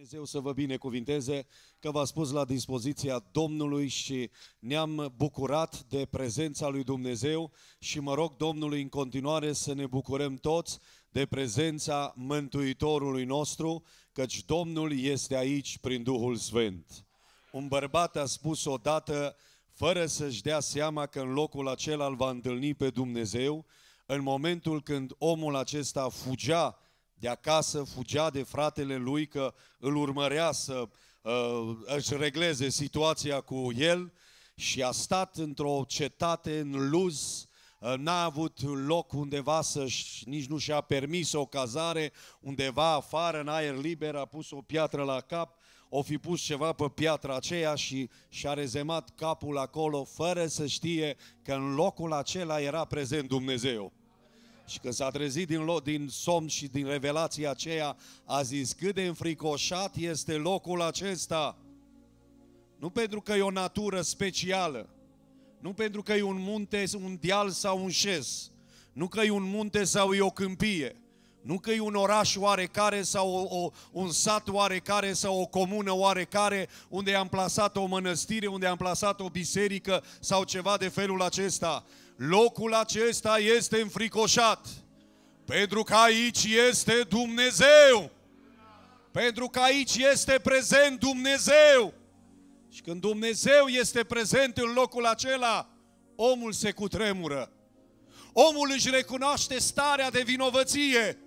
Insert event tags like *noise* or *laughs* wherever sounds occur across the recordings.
Dumnezeu să vă binecuvinteze că v-a spus la dispoziția Domnului și ne-am bucurat de prezența lui Dumnezeu și mă rog Domnului în continuare să ne bucurăm toți de prezența Mântuitorului nostru, căci Domnul este aici prin Duhul Sfânt. Un bărbat a spus odată, fără să-și dea seama că în locul acela îl va întâlni pe Dumnezeu, în momentul când omul acesta fugea de acasă, fugea de fratele lui că îl urmărea să uh, își regleze situația cu el și a stat într-o cetate în luz, uh, n-a avut loc undeva să-și, nici nu și-a permis o cazare, undeva afară, în aer liber, a pus o piatră la cap, o fi pus ceva pe piatra aceea și și-a rezemat capul acolo, fără să știe că în locul acela era prezent Dumnezeu. Și când s-a trezit din, loc, din somn și din revelația aceea, a zis cât de înfricoșat este locul acesta. Nu pentru că e o natură specială, nu pentru că e un munte, un deal sau un șes, nu că e un munte sau e o câmpie, nu că e un oraș oarecare sau o, o, un sat oarecare sau o comună oarecare unde am plasat o mănăstire, unde am plasat o biserică sau ceva de felul acesta. Locul acesta este înfricoșat pentru că aici este Dumnezeu. Pentru că aici este prezent Dumnezeu. Și când Dumnezeu este prezent în locul acela, omul se cutremură. Omul își recunoaște starea de vinovăție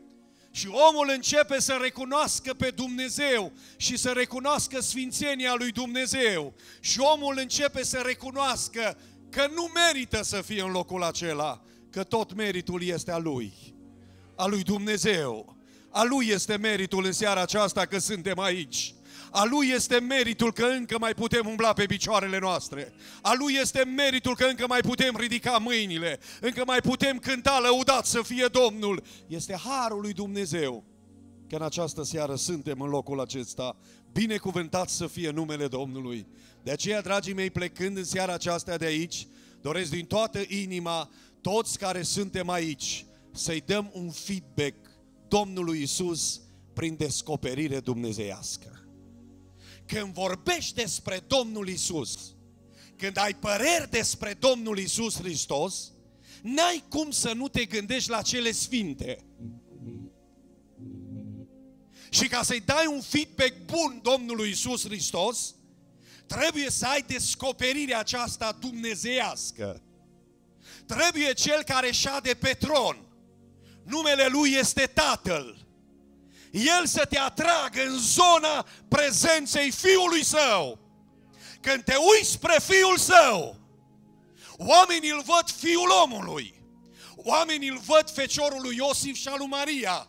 și omul începe să recunoască pe Dumnezeu și să recunoască sfințenia lui Dumnezeu. Și omul începe să recunoască că nu merită să fie în locul acela, că tot meritul este a lui, a lui Dumnezeu. A lui este meritul în seara aceasta că suntem aici. A Lui este meritul că încă mai putem umbla pe picioarele noastre. A Lui este meritul că încă mai putem ridica mâinile, încă mai putem cânta lăudat să fie Domnul. Este harul lui Dumnezeu că în această seară suntem în locul acesta. Binecuvântat să fie numele Domnului. De aceea, dragii mei, plecând în seara aceasta de aici, doresc din toată inima toți care suntem aici să-i dăm un feedback Domnului Isus prin descoperire dumnezeiască. Când vorbești despre Domnul Isus, când ai păreri despre Domnul Isus Hristos, n-ai cum să nu te gândești la cele sfinte. Și ca să-i dai un feedback bun Domnului Isus Hristos, trebuie să ai descoperirea aceasta dumnezeiască. Trebuie cel care șade pe tron. Numele lui este Tatăl. El să te atragă în zona prezenței Fiului Său. Când te uiți spre Fiul Său, oamenii îl văd Fiul omului. Oamenii îl văd Feciorul lui Iosif și al lui Maria.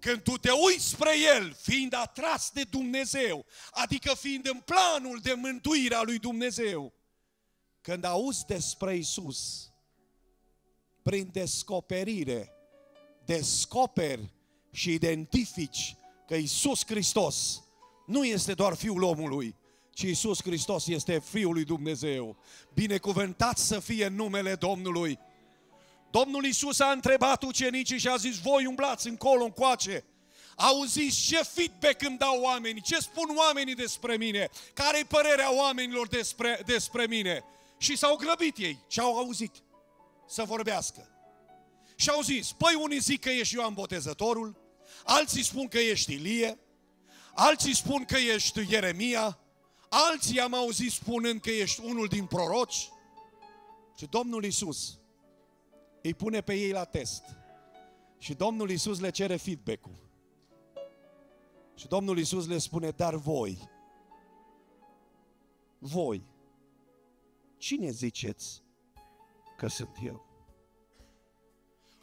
Când tu te uiți spre El, fiind atras de Dumnezeu, adică fiind în planul de mântuire a lui Dumnezeu, când auzi despre Isus, prin descoperire, descoperi și identifici că Isus Hristos nu este doar Fiul omului, ci Isus Hristos este Fiul lui Dumnezeu. Binecuvântat să fie numele Domnului. Domnul Isus a întrebat ucenicii și a zis, voi umblați încolo, încoace. Auziți ce feedback îmi dau oamenii, ce spun oamenii despre mine, care e părerea oamenilor despre, despre mine. Și s-au grăbit ei și au auzit să vorbească. Și au zis, păi unii zic că ești Ioan Botezătorul, alții spun că ești Ilie, alții spun că ești Ieremia, alții am auzit spunând că ești unul din proroci. Și Domnul Isus îi pune pe ei la test. Și Domnul Isus le cere feedback-ul. Și Domnul Isus le spune, dar voi, voi, cine ziceți că sunt eu?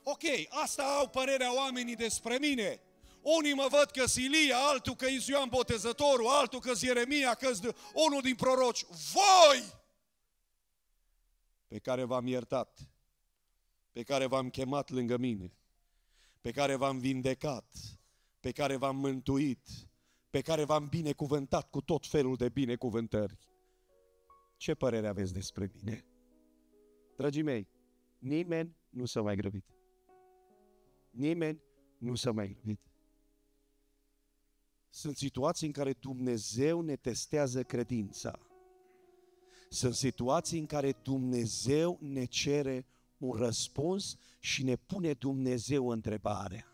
Ok, asta au părerea oamenii despre mine. Unii mă văd că Silia, altul că Ioan Botezătorul, altul că Ieremia, că unul din proroci. Voi! Pe care v-am iertat, pe care v-am chemat lângă mine, pe care v-am vindecat, pe care v-am mântuit, pe care v-am binecuvântat cu tot felul de binecuvântări. Ce părere aveți despre mine? Dragii mei, nimeni nu s-a mai grăbit. Nimeni nu s-a mai grăbit Sunt situații în care Dumnezeu ne testează credința. Sunt situații în care Dumnezeu ne cere un răspuns și ne pune Dumnezeu întrebarea.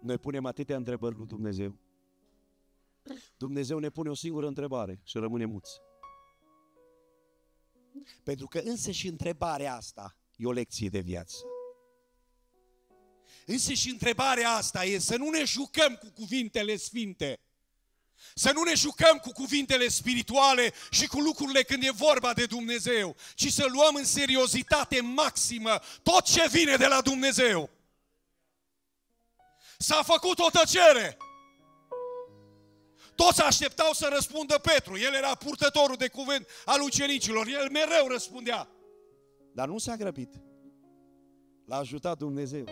Noi punem atâtea întrebări lui Dumnezeu. Dumnezeu ne pune o singură întrebare și rămâne muți. Pentru că însă și întrebarea asta e o lecție de viață. Însă și întrebarea asta e să nu ne jucăm cu cuvintele sfinte. Să nu ne jucăm cu cuvintele spirituale și cu lucrurile când e vorba de Dumnezeu, ci să luăm în seriozitate maximă tot ce vine de la Dumnezeu. S-a făcut o tăcere. Toți așteptau să răspundă Petru. El era purtătorul de cuvânt al ucenicilor. El mereu răspundea. Dar nu s-a grăbit. L-a ajutat Dumnezeu.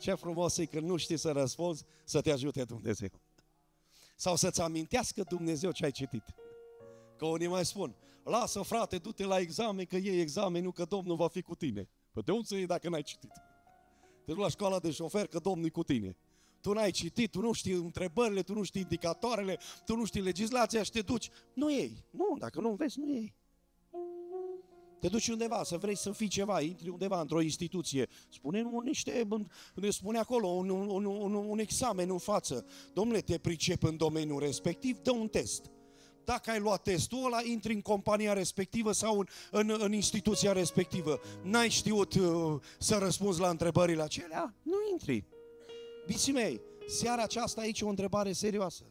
Ce frumos e că nu știi să răspunzi, să te ajute Dumnezeu. Sau să-ți amintească Dumnezeu ce ai citit. Că unii mai spun, lasă frate, du-te la examen, că e examenul, că Domnul va fi cu tine. Păi de unde să iei dacă n-ai citit? Te duci la școala de șofer, că Domnul e cu tine. Tu n-ai citit, tu nu știi întrebările, tu nu știi indicatoarele, tu nu știi legislația și te duci. Nu ei. Nu, dacă nu înveți, nu ei. Te duci undeva să vrei să fii ceva, intri undeva într-o instituție, spune niște, ne spune acolo un, un, un, un examen în față. Domnule, te pricep în domeniul respectiv, dă un test. Dacă ai luat testul ăla, intri în compania respectivă sau în, în, în instituția respectivă. N-ai știut uh, să răspunzi la întrebările acelea? Nu intri. Biții mei, seara aceasta aici e o întrebare serioasă.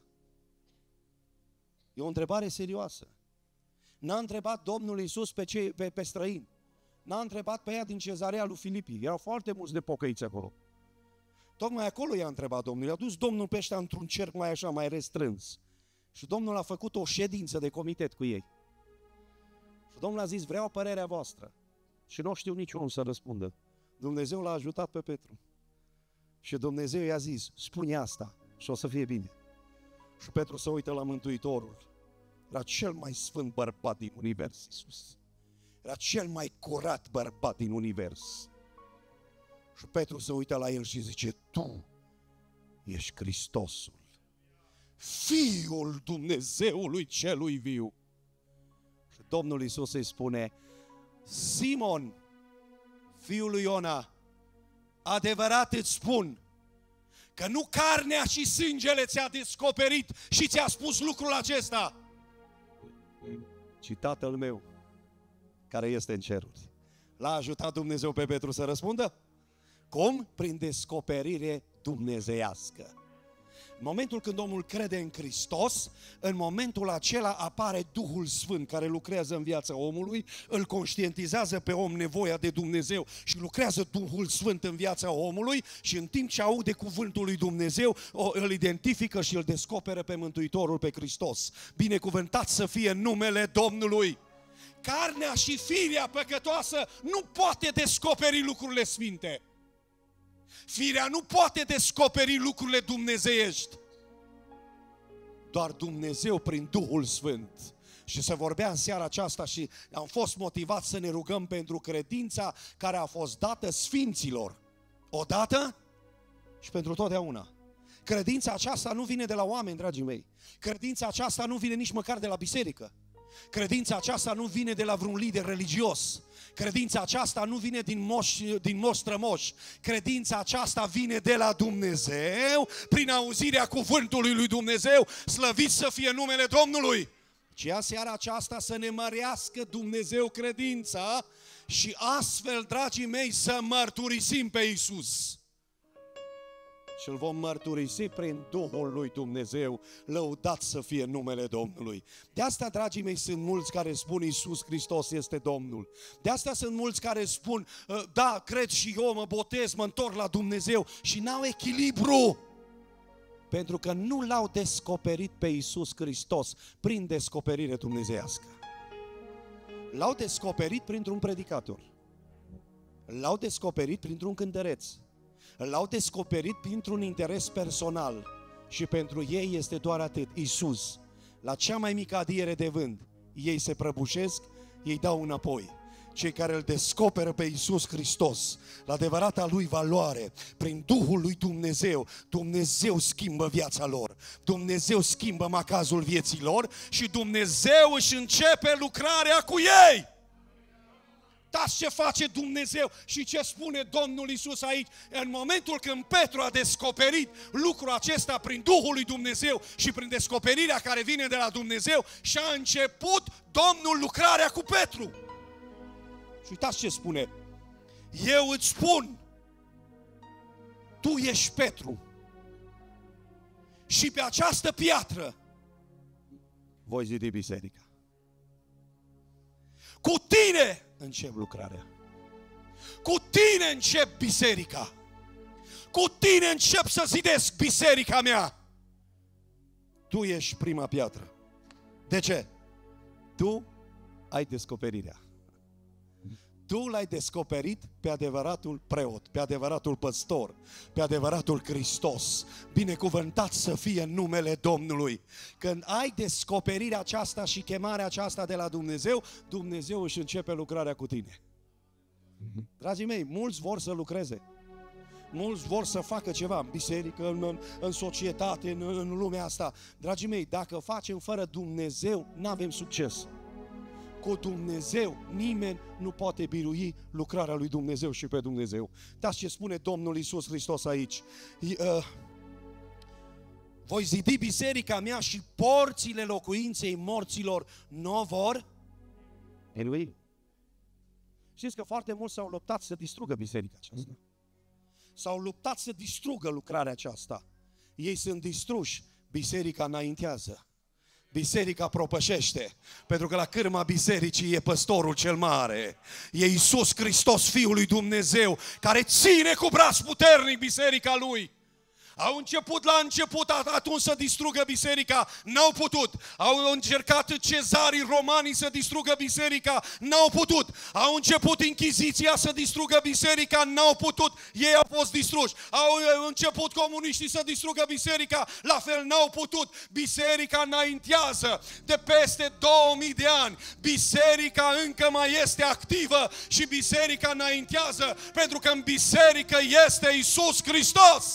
E o întrebare serioasă. N-a întrebat Domnul Iisus pe, cei, pe, pe străini. N-a întrebat pe ea din cezarea lui Filipii. Erau foarte mulți de pocăiți acolo. Tocmai acolo i-a întrebat Domnul. I-a dus Domnul pe ăștia într-un cerc mai așa, mai restrâns. Și Domnul a făcut o ședință de comitet cu ei. Și Domnul a zis, vreau părerea voastră. Și nu știu niciunul să răspundă. Dumnezeu l-a ajutat pe Petru. Și Dumnezeu i-a zis, spune asta și o să fie bine. Și Petru se uită la Mântuitorul. Era cel mai sfânt bărbat din univers, Iisus. Era cel mai curat bărbat din univers. Și Petru se uită la el și zice, tu ești Hristosul, Fiul Dumnezeului celui viu. Și Domnul Iisus îi spune, Simon, fiul lui Iona, adevărat îți spun că nu carnea și sângele ți-a descoperit și ți-a spus lucrul acesta, ci Tatăl meu care este în ceruri. L-a ajutat Dumnezeu pe Petru să răspundă? Cum? Prin descoperire dumnezeiască. În momentul când omul crede în Hristos, în momentul acela apare Duhul Sfânt care lucrează în viața omului, îl conștientizează pe om nevoia de Dumnezeu și lucrează Duhul Sfânt în viața omului și în timp ce aude cuvântul lui Dumnezeu, îl identifică și îl descoperă pe Mântuitorul, pe Hristos. Binecuvântat să fie numele Domnului! Carnea și firea păcătoasă nu poate descoperi lucrurile sfinte. Firea nu poate descoperi lucrurile dumnezeiești. Doar Dumnezeu prin Duhul Sfânt. Și se vorbea în seara aceasta și am fost motivat să ne rugăm pentru credința care a fost dată sfinților. Odată și pentru totdeauna. Credința aceasta nu vine de la oameni, dragii mei. Credința aceasta nu vine nici măcar de la biserică. Credința aceasta nu vine de la vreun lider religios. Credința aceasta nu vine din moș, din moș strămoș. Credința aceasta vine de la Dumnezeu prin auzirea cuvântului lui Dumnezeu. Slăvit să fie numele Domnului! Ceea seara aceasta să ne mărească Dumnezeu credința și astfel, dragii mei, să mărturisim pe Isus și îl vom mărturisi prin Duhul lui Dumnezeu, lăudat să fie numele Domnului. De asta, dragii mei, sunt mulți care spun Iisus Hristos este Domnul. De asta sunt mulți care spun, ă, da, cred și eu, mă botez, mă întorc la Dumnezeu și n-au echilibru. Pentru că nu l-au descoperit pe Iisus Hristos prin descoperire dumnezeiască. L-au descoperit printr-un predicator. L-au descoperit printr-un cântăreț L-au descoperit printr-un interes personal și pentru ei este doar atât, Isus. La cea mai mică adiere de vânt, ei se prăbușesc, ei dau înapoi. cei care îl descoperă pe Iisus Hristos, la adevărata lui valoare, prin Duhul lui Dumnezeu, Dumnezeu schimbă viața lor, Dumnezeu schimbă macazul vieții lor și Dumnezeu își începe lucrarea cu ei. Dați ce face Dumnezeu și ce spune Domnul Isus aici. În momentul când Petru a descoperit lucrul acesta prin Duhul lui Dumnezeu și prin descoperirea care vine de la Dumnezeu și a început Domnul lucrarea cu Petru. Și uitați ce spune. Eu îți spun, tu ești Petru. Și pe această piatră voi zidi biserica. Cu tine încep lucrarea. Cu tine încep biserica. Cu tine încep să zidesc biserica mea. Tu ești prima piatră. De ce? Tu ai descoperirea. Tu l-ai descoperit pe adevăratul preot, pe adevăratul păstor, pe adevăratul Hristos. Binecuvântat să fie numele Domnului. Când ai descoperirea aceasta și chemarea aceasta de la Dumnezeu, Dumnezeu își începe lucrarea cu tine. Dragii mei, mulți vor să lucreze. Mulți vor să facă ceva în biserică, în, în, în societate, în, în lumea asta. Dragii mei, dacă facem fără Dumnezeu, nu avem succes cu Dumnezeu nimeni nu poate birui lucrarea lui Dumnezeu și pe Dumnezeu. Dați ce spune Domnul Isus Hristos aici. Uh, voi zidi biserica mea și porțile locuinței morților nu vor elui. Știți că foarte mulți s-au luptat să distrugă biserica aceasta. S-au luptat să distrugă lucrarea aceasta. Ei sunt distruși, biserica înaintează biserica propășește. Pentru că la cârma bisericii e păstorul cel mare. E Iisus Hristos, Fiul lui Dumnezeu, care ține cu braț puternic biserica lui. Au început la început atunci să distrugă biserica, n-au putut. Au încercat cezarii romanii să distrugă biserica, n-au putut. Au început Inchiziția să distrugă biserica, n-au putut. Ei au fost distruși. Au început comuniștii să distrugă biserica, la fel n-au putut. Biserica înaintează de peste 2000 de ani. Biserica încă mai este activă și biserica înaintează pentru că în biserică este Isus Hristos.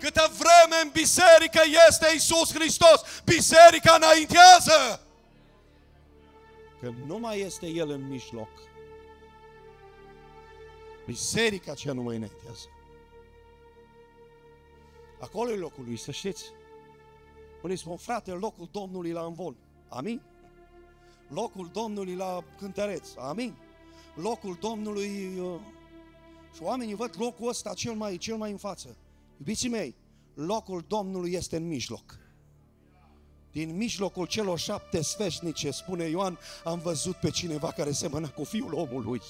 Câtă vreme în biserică este Isus Hristos, biserica înaintează. Că nu mai este El în mijloc. Biserica ce nu mai înaintează. Acolo e locul lui, să știți. Unii spun, frate, locul Domnului la învol. Amin. Locul Domnului la cântăreț. Amin. Locul Domnului... Uh, și oamenii văd locul ăsta cel mai, cel mai în față. Iubiții mei, locul Domnului este în mijloc. Din mijlocul celor șapte sfeșnice, spune Ioan, am văzut pe cineva care semăna cu fiul omului.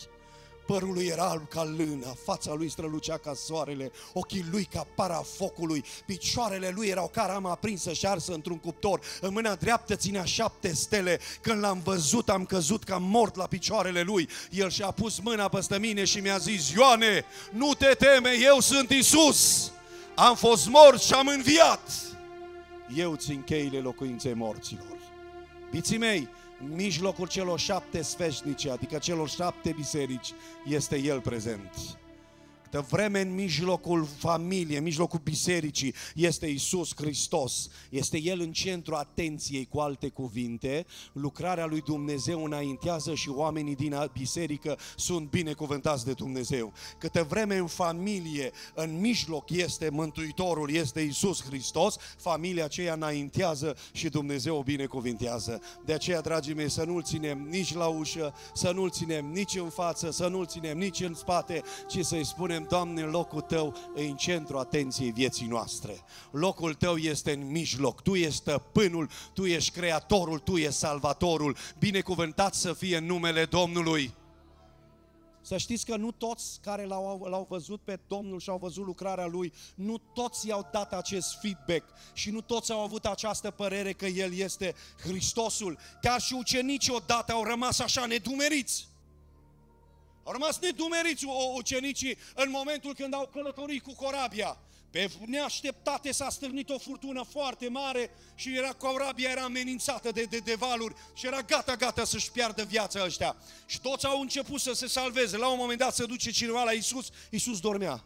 Părul lui era alb ca lână, fața lui strălucea ca soarele, ochii lui ca para focului, picioarele lui erau ca rama aprinsă și arsă într-un cuptor, în mâna dreaptă ținea șapte stele. Când l-am văzut, am căzut ca mort la picioarele lui. El și-a pus mâna peste mine și mi-a zis, Ioane, nu te teme, eu sunt Isus am fost mort și am înviat. Eu țin cheile locuinței morților. Biții mei, în mijlocul celor șapte sfeșnice, adică celor șapte biserici, este El prezent. Câtă vreme în mijlocul familiei, în mijlocul bisericii, este Isus Hristos. Este El în centru atenției, cu alte cuvinte. Lucrarea lui Dumnezeu înaintează și oamenii din biserică sunt binecuvântați de Dumnezeu. Câtă vreme în familie, în mijloc este Mântuitorul, este Isus Hristos, familia aceea înaintează și Dumnezeu o binecuvintează. De aceea, dragii mei, să nu-L ținem nici la ușă, să nu-L ținem nici în față, să nu-L ținem nici în spate, ci să-i spunem Doamne, locul Tău e în centru atenției vieții noastre. Locul Tău este în mijloc. Tu ești stăpânul, Tu ești creatorul, Tu ești salvatorul. Binecuvântat să fie numele Domnului. Să știți că nu toți care l-au, l-au văzut pe Domnul și au văzut lucrarea Lui, nu toți i-au dat acest feedback și nu toți au avut această părere că El este Hristosul. Chiar și ucenicii odată au rămas așa nedumeriți. Au rămas nedumeriți ucenicii în momentul când au călătorit cu corabia. Pe neașteptate s-a stârnit o furtună foarte mare și era corabia era amenințată de, de, de valuri și era gata, gata să-și piardă viața ăștia. Și toți au început să se salveze. La un moment dat se duce cineva la Isus, Isus dormea.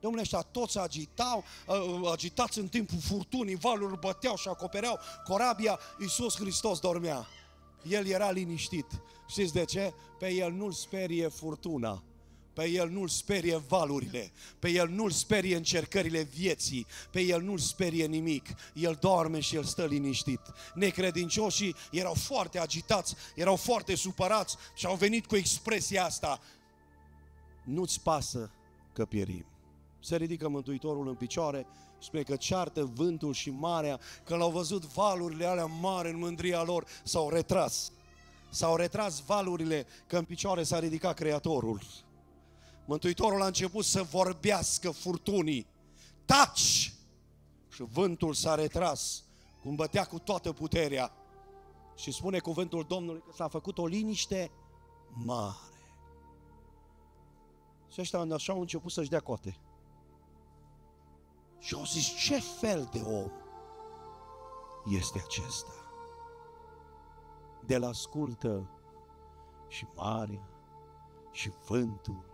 Domnule, ăștia toți agitau, agitați în timpul furtunii, valuri băteau și acopereau corabia, Iisus Hristos dormea. El era liniștit. Știți de ce? Pe el nu-l sperie furtuna. Pe el nu-l sperie valurile, pe el nu-l sperie încercările vieții, pe el nu-l sperie nimic. El doarme și el stă liniștit. Necredincioșii erau foarte agitați, erau foarte supărați și au venit cu expresia asta. Nu-ți pasă că pierim. Se ridică Mântuitorul în picioare, spune că ceartă vântul și marea, că l-au văzut valurile alea mari în mândria lor, s-au retras. S-au retras valurile, că în picioare s-a ridicat Creatorul. Mântuitorul a început să vorbească furtunii. Taci! Și vântul s-a retras, cum bătea cu toată puterea. Și spune cuvântul Domnului că s-a făcut o liniște mare. Și ăștia așa au început să-și dea cote. Și au zis, ce fel de om este acesta? De la ascultă și marea și vântul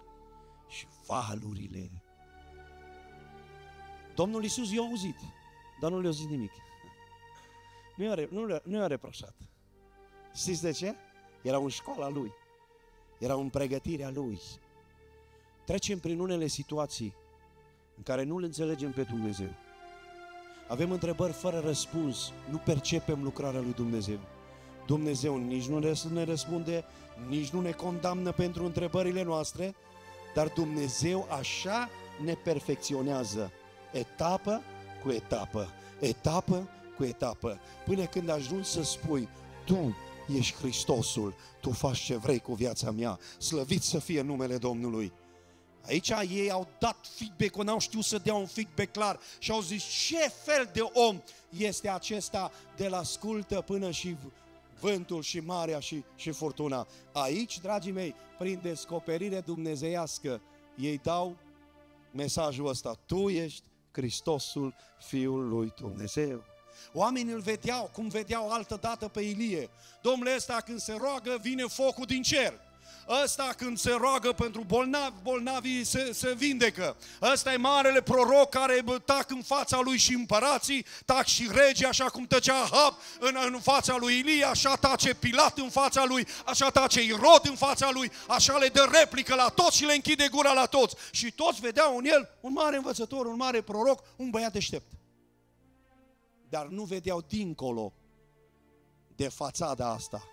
și valurile. Domnul Iisus i-a auzit, dar nu le-a zis nimic. Nu i-a, nu, le, nu i-a reproșat. Știți de ce? Era în școala lui. Era în pregătirea lui. Trecem prin unele situații în care nu-L înțelegem pe Dumnezeu. Avem întrebări fără răspuns, nu percepem lucrarea lui Dumnezeu. Dumnezeu nici nu ne răspunde, nici nu ne condamnă pentru întrebările noastre, dar Dumnezeu așa ne perfecționează, etapă cu etapă, etapă cu etapă, până când ajungi să spui, Tu ești Hristosul, Tu faci ce vrei cu viața mea, slăvit să fie numele Domnului. Aici ei au dat feedback, n-au știut să dea un feedback clar și au zis ce fel de om este acesta de la scultă până și vântul și marea și, și furtuna. Aici, dragii mei, prin descoperire dumnezeiască, ei dau mesajul ăsta. Tu ești Hristosul Fiul lui Dumnezeu. Oamenii îl vedeau, cum vedeau altă dată pe Ilie. Domnule ăsta când se roagă, vine focul din cer. Ăsta când se roagă pentru bolnavi, bolnavii se, se vindecă. Ăsta e marele proroc care tac în fața lui și împărații, tac și rege, așa cum tăcea Ahab în, în fața lui Ilie, așa tace Pilat în fața lui, așa tace Irod în fața lui, așa le dă replică la toți și le închide gura la toți. Și toți vedeau în el un mare învățător, un mare proroc, un băiat deștept. Dar nu vedeau dincolo de fațada asta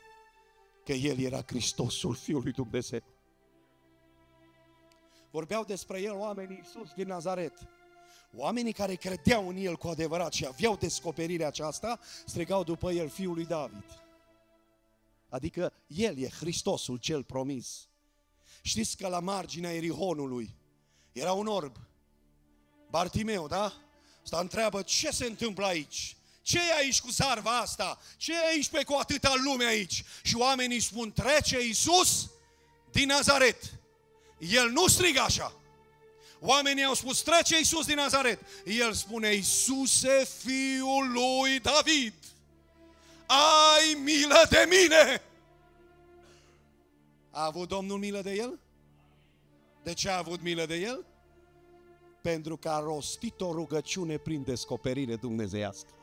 că El era Hristosul Fiului Dumnezeu. Vorbeau despre El oamenii Iisus din Nazaret. Oamenii care credeau în El cu adevărat și aveau descoperirea aceasta, strigau după El Fiul lui David. Adică El e Hristosul cel promis. Știți că la marginea Erihonului era un orb, Bartimeu, da? Sta întreabă ce se întâmplă aici ce e aici cu zarva asta? Ce e aici pe cu atâta lume aici? Și oamenii spun, trece Iisus din Nazaret. El nu strigă așa. Oamenii au spus, trece Iisus din Nazaret. El spune, Iisuse, fiul lui David, ai milă de mine! A avut Domnul milă de el? De ce a avut milă de el? Pentru că a rostit o rugăciune prin descoperire dumnezeiască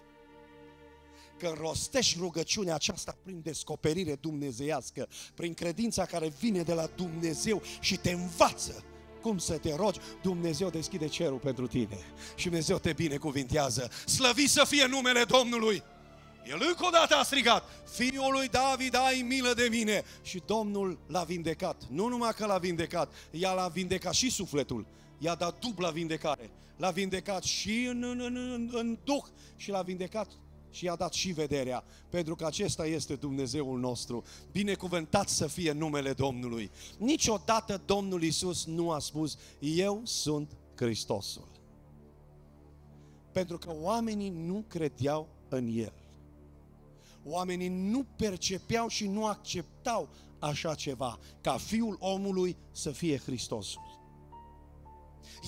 că rostești rugăciunea aceasta prin descoperire dumnezeiască, prin credința care vine de la Dumnezeu și te învață cum să te rogi, Dumnezeu deschide cerul pentru tine și Dumnezeu te binecuvintează. Slăvi să fie numele Domnului! El încă o dată a strigat, Fiul lui David, ai milă de mine! Și Domnul l-a vindecat. Nu numai că l-a vindecat, ea l-a vindecat și sufletul. I-a dat dubla vindecare. L-a vindecat și în, în, în, în duh și l-a vindecat și i-a dat și vederea, pentru că acesta este Dumnezeul nostru. Binecuvântat să fie numele Domnului. Niciodată Domnul Isus nu a spus, eu sunt Hristosul. Pentru că oamenii nu credeau în El. Oamenii nu percepeau și nu acceptau așa ceva, ca Fiul omului să fie Hristosul.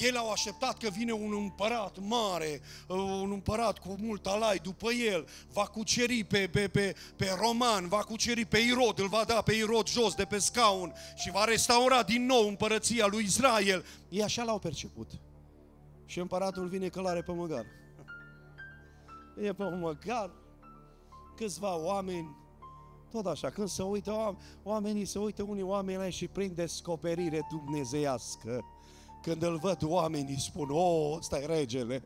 Ei l-au așteptat că vine un împărat mare, uh, un împărat cu mult alai după el, va cuceri pe, pe, pe, pe roman, va cuceri pe Irod, îl va da pe Irod jos de pe scaun și va restaura din nou împărăția lui Israel. Ei așa l-au perceput. Și împăratul vine călare pe măgar. E pe măgar, câțiva oameni, tot așa, când se uită oamenii, se uită unii oameni și prind descoperire dumnezeiască când îl văd oamenii spun, oh, ăsta e regele,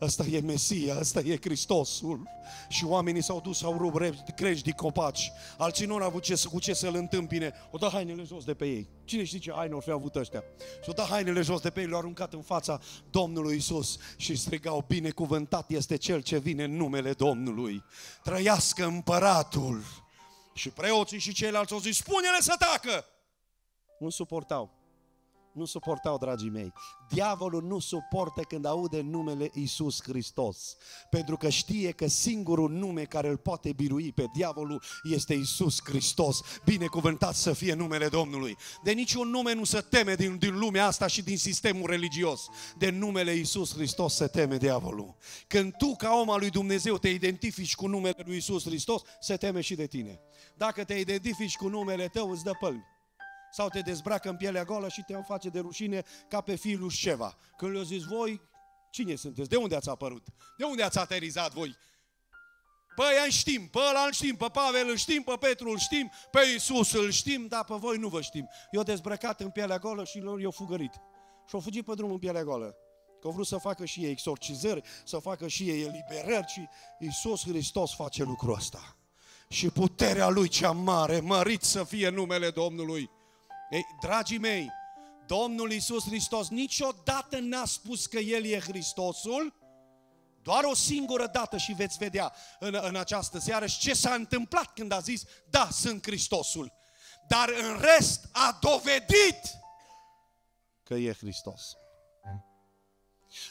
ăsta e Mesia, ăsta e Hristosul. Și oamenii s-au dus, s-au rupt crești din copaci. Alții nu au avut ce, cu ce să-l întâmpine. O da hainele jos de pe ei. Cine știe ce haine fi avut ăștia? Și o da hainele jos de pe ei, le-au aruncat în fața Domnului Isus și strigau, binecuvântat este Cel ce vine în numele Domnului. Trăiască împăratul. Și preoții și ceilalți au zis, spune-le să tacă! Nu suportau nu suportau, dragii mei. Diavolul nu suportă când aude numele Isus Hristos, pentru că știe că singurul nume care îl poate birui pe diavolul este Isus Hristos. Binecuvântat să fie numele Domnului. De niciun nume nu se teme din, din lumea asta și din sistemul religios. De numele Isus Hristos se teme diavolul. Când tu, ca om al lui Dumnezeu, te identifici cu numele lui Isus Hristos, se teme și de tine. Dacă te identifici cu numele tău, îți dă pălmi sau te dezbracă în pielea goală și te face de rușine ca pe fiul Șeva. Când le-au zis, voi, cine sunteți? De unde ați apărut? De unde ați aterizat voi? Păi îl știm, pe ăla îl știm, pe Pavel îl știm, pe Petru îl știm, pe Iisus îl știm, dar pe voi nu vă știm. Eu dezbrăcat în pielea goală și lor i-au fugărit. Și au fugit pe drumul în pielea goală. Că au vrut să facă și ei exorcizări, să facă și ei eliberări și Iisus Hristos face lucrul ăsta. Și puterea Lui cea mare, mărit să fie numele Domnului. Ei, dragii mei, Domnul Iisus Hristos niciodată n-a spus că El e Hristosul, doar o singură dată și veți vedea în, în această seară și ce s-a întâmplat când a zis, da, sunt Hristosul. Dar în rest a dovedit că e Hristos.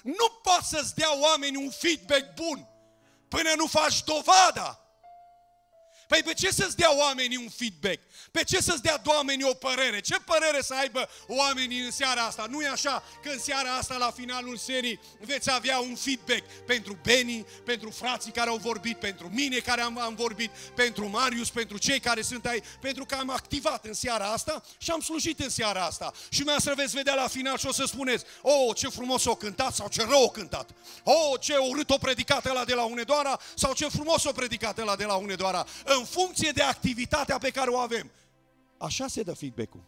Nu poți să-ți dea oamenii un feedback bun până nu faci dovada. Păi pe ce să-ți dea oamenii un feedback? Pe ce să-ți dea oamenii o părere? Ce părere să aibă oamenii în seara asta? Nu e așa că în seara asta, la finalul serii, veți avea un feedback pentru Beni, pentru frații care au vorbit, pentru mine care am, am vorbit, pentru Marius, pentru cei care sunt aici, pentru că am activat în seara asta și am slujit în seara asta. Și mai să veți vedea la final și o să spuneți, oh, ce frumos o cântat sau ce rău o cântat. Oh, ce urât o predicat la de la Unedoara sau ce frumos o predicat la de la Unedoara. În funcție de activitatea pe care o avem. Așa se dă feedback-ul.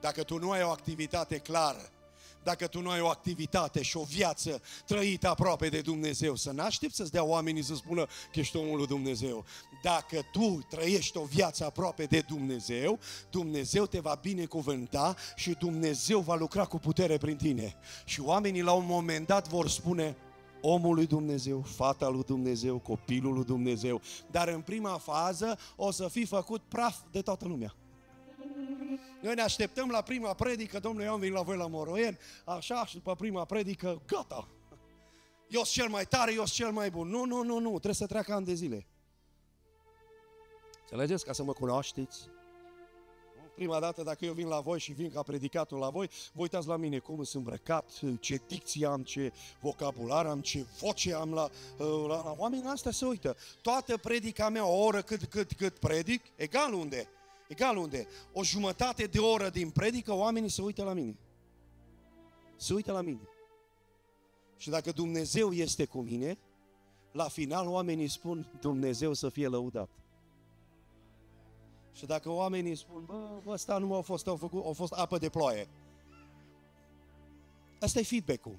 Dacă tu nu ai o activitate clară, dacă tu nu ai o activitate și o viață trăită aproape de Dumnezeu, să n să-ți dea oamenii să spună că ești omul lui Dumnezeu. Dacă tu trăiești o viață aproape de Dumnezeu, Dumnezeu te va binecuvânta și Dumnezeu va lucra cu putere prin tine. Și oamenii la un moment dat vor spune, omul lui Dumnezeu, fata lui Dumnezeu, copilul lui Dumnezeu, dar în prima fază o să fii făcut praf de toată lumea. Noi ne așteptăm la prima predică, domnule, eu am venit la voi la Moroien, așa, și după prima predică, gata. Eu sunt cel mai tare, eu sunt cel mai bun. Nu, nu, nu, nu, trebuie să treacă ani de zile. Înțelegeți? Ca să mă cunoașteți, Prima dată, dacă eu vin la voi și vin ca predicatul la voi, vă uitați la mine cum sunt îmbrăcat, ce dicție am, ce vocabular am, ce voce am la, la, la oamenii astea se uită. Toată predica mea, o oră cât, cât, cât predic, egal unde, egal unde, o jumătate de oră din predică, oamenii se uită la mine. Se uită la mine. Și dacă Dumnezeu este cu mine, la final oamenii spun Dumnezeu să fie lăudat. Și dacă oamenii spun, bă, ăsta nu au fost, au, făcut, au fost apă de ploaie. Asta e feedback-ul.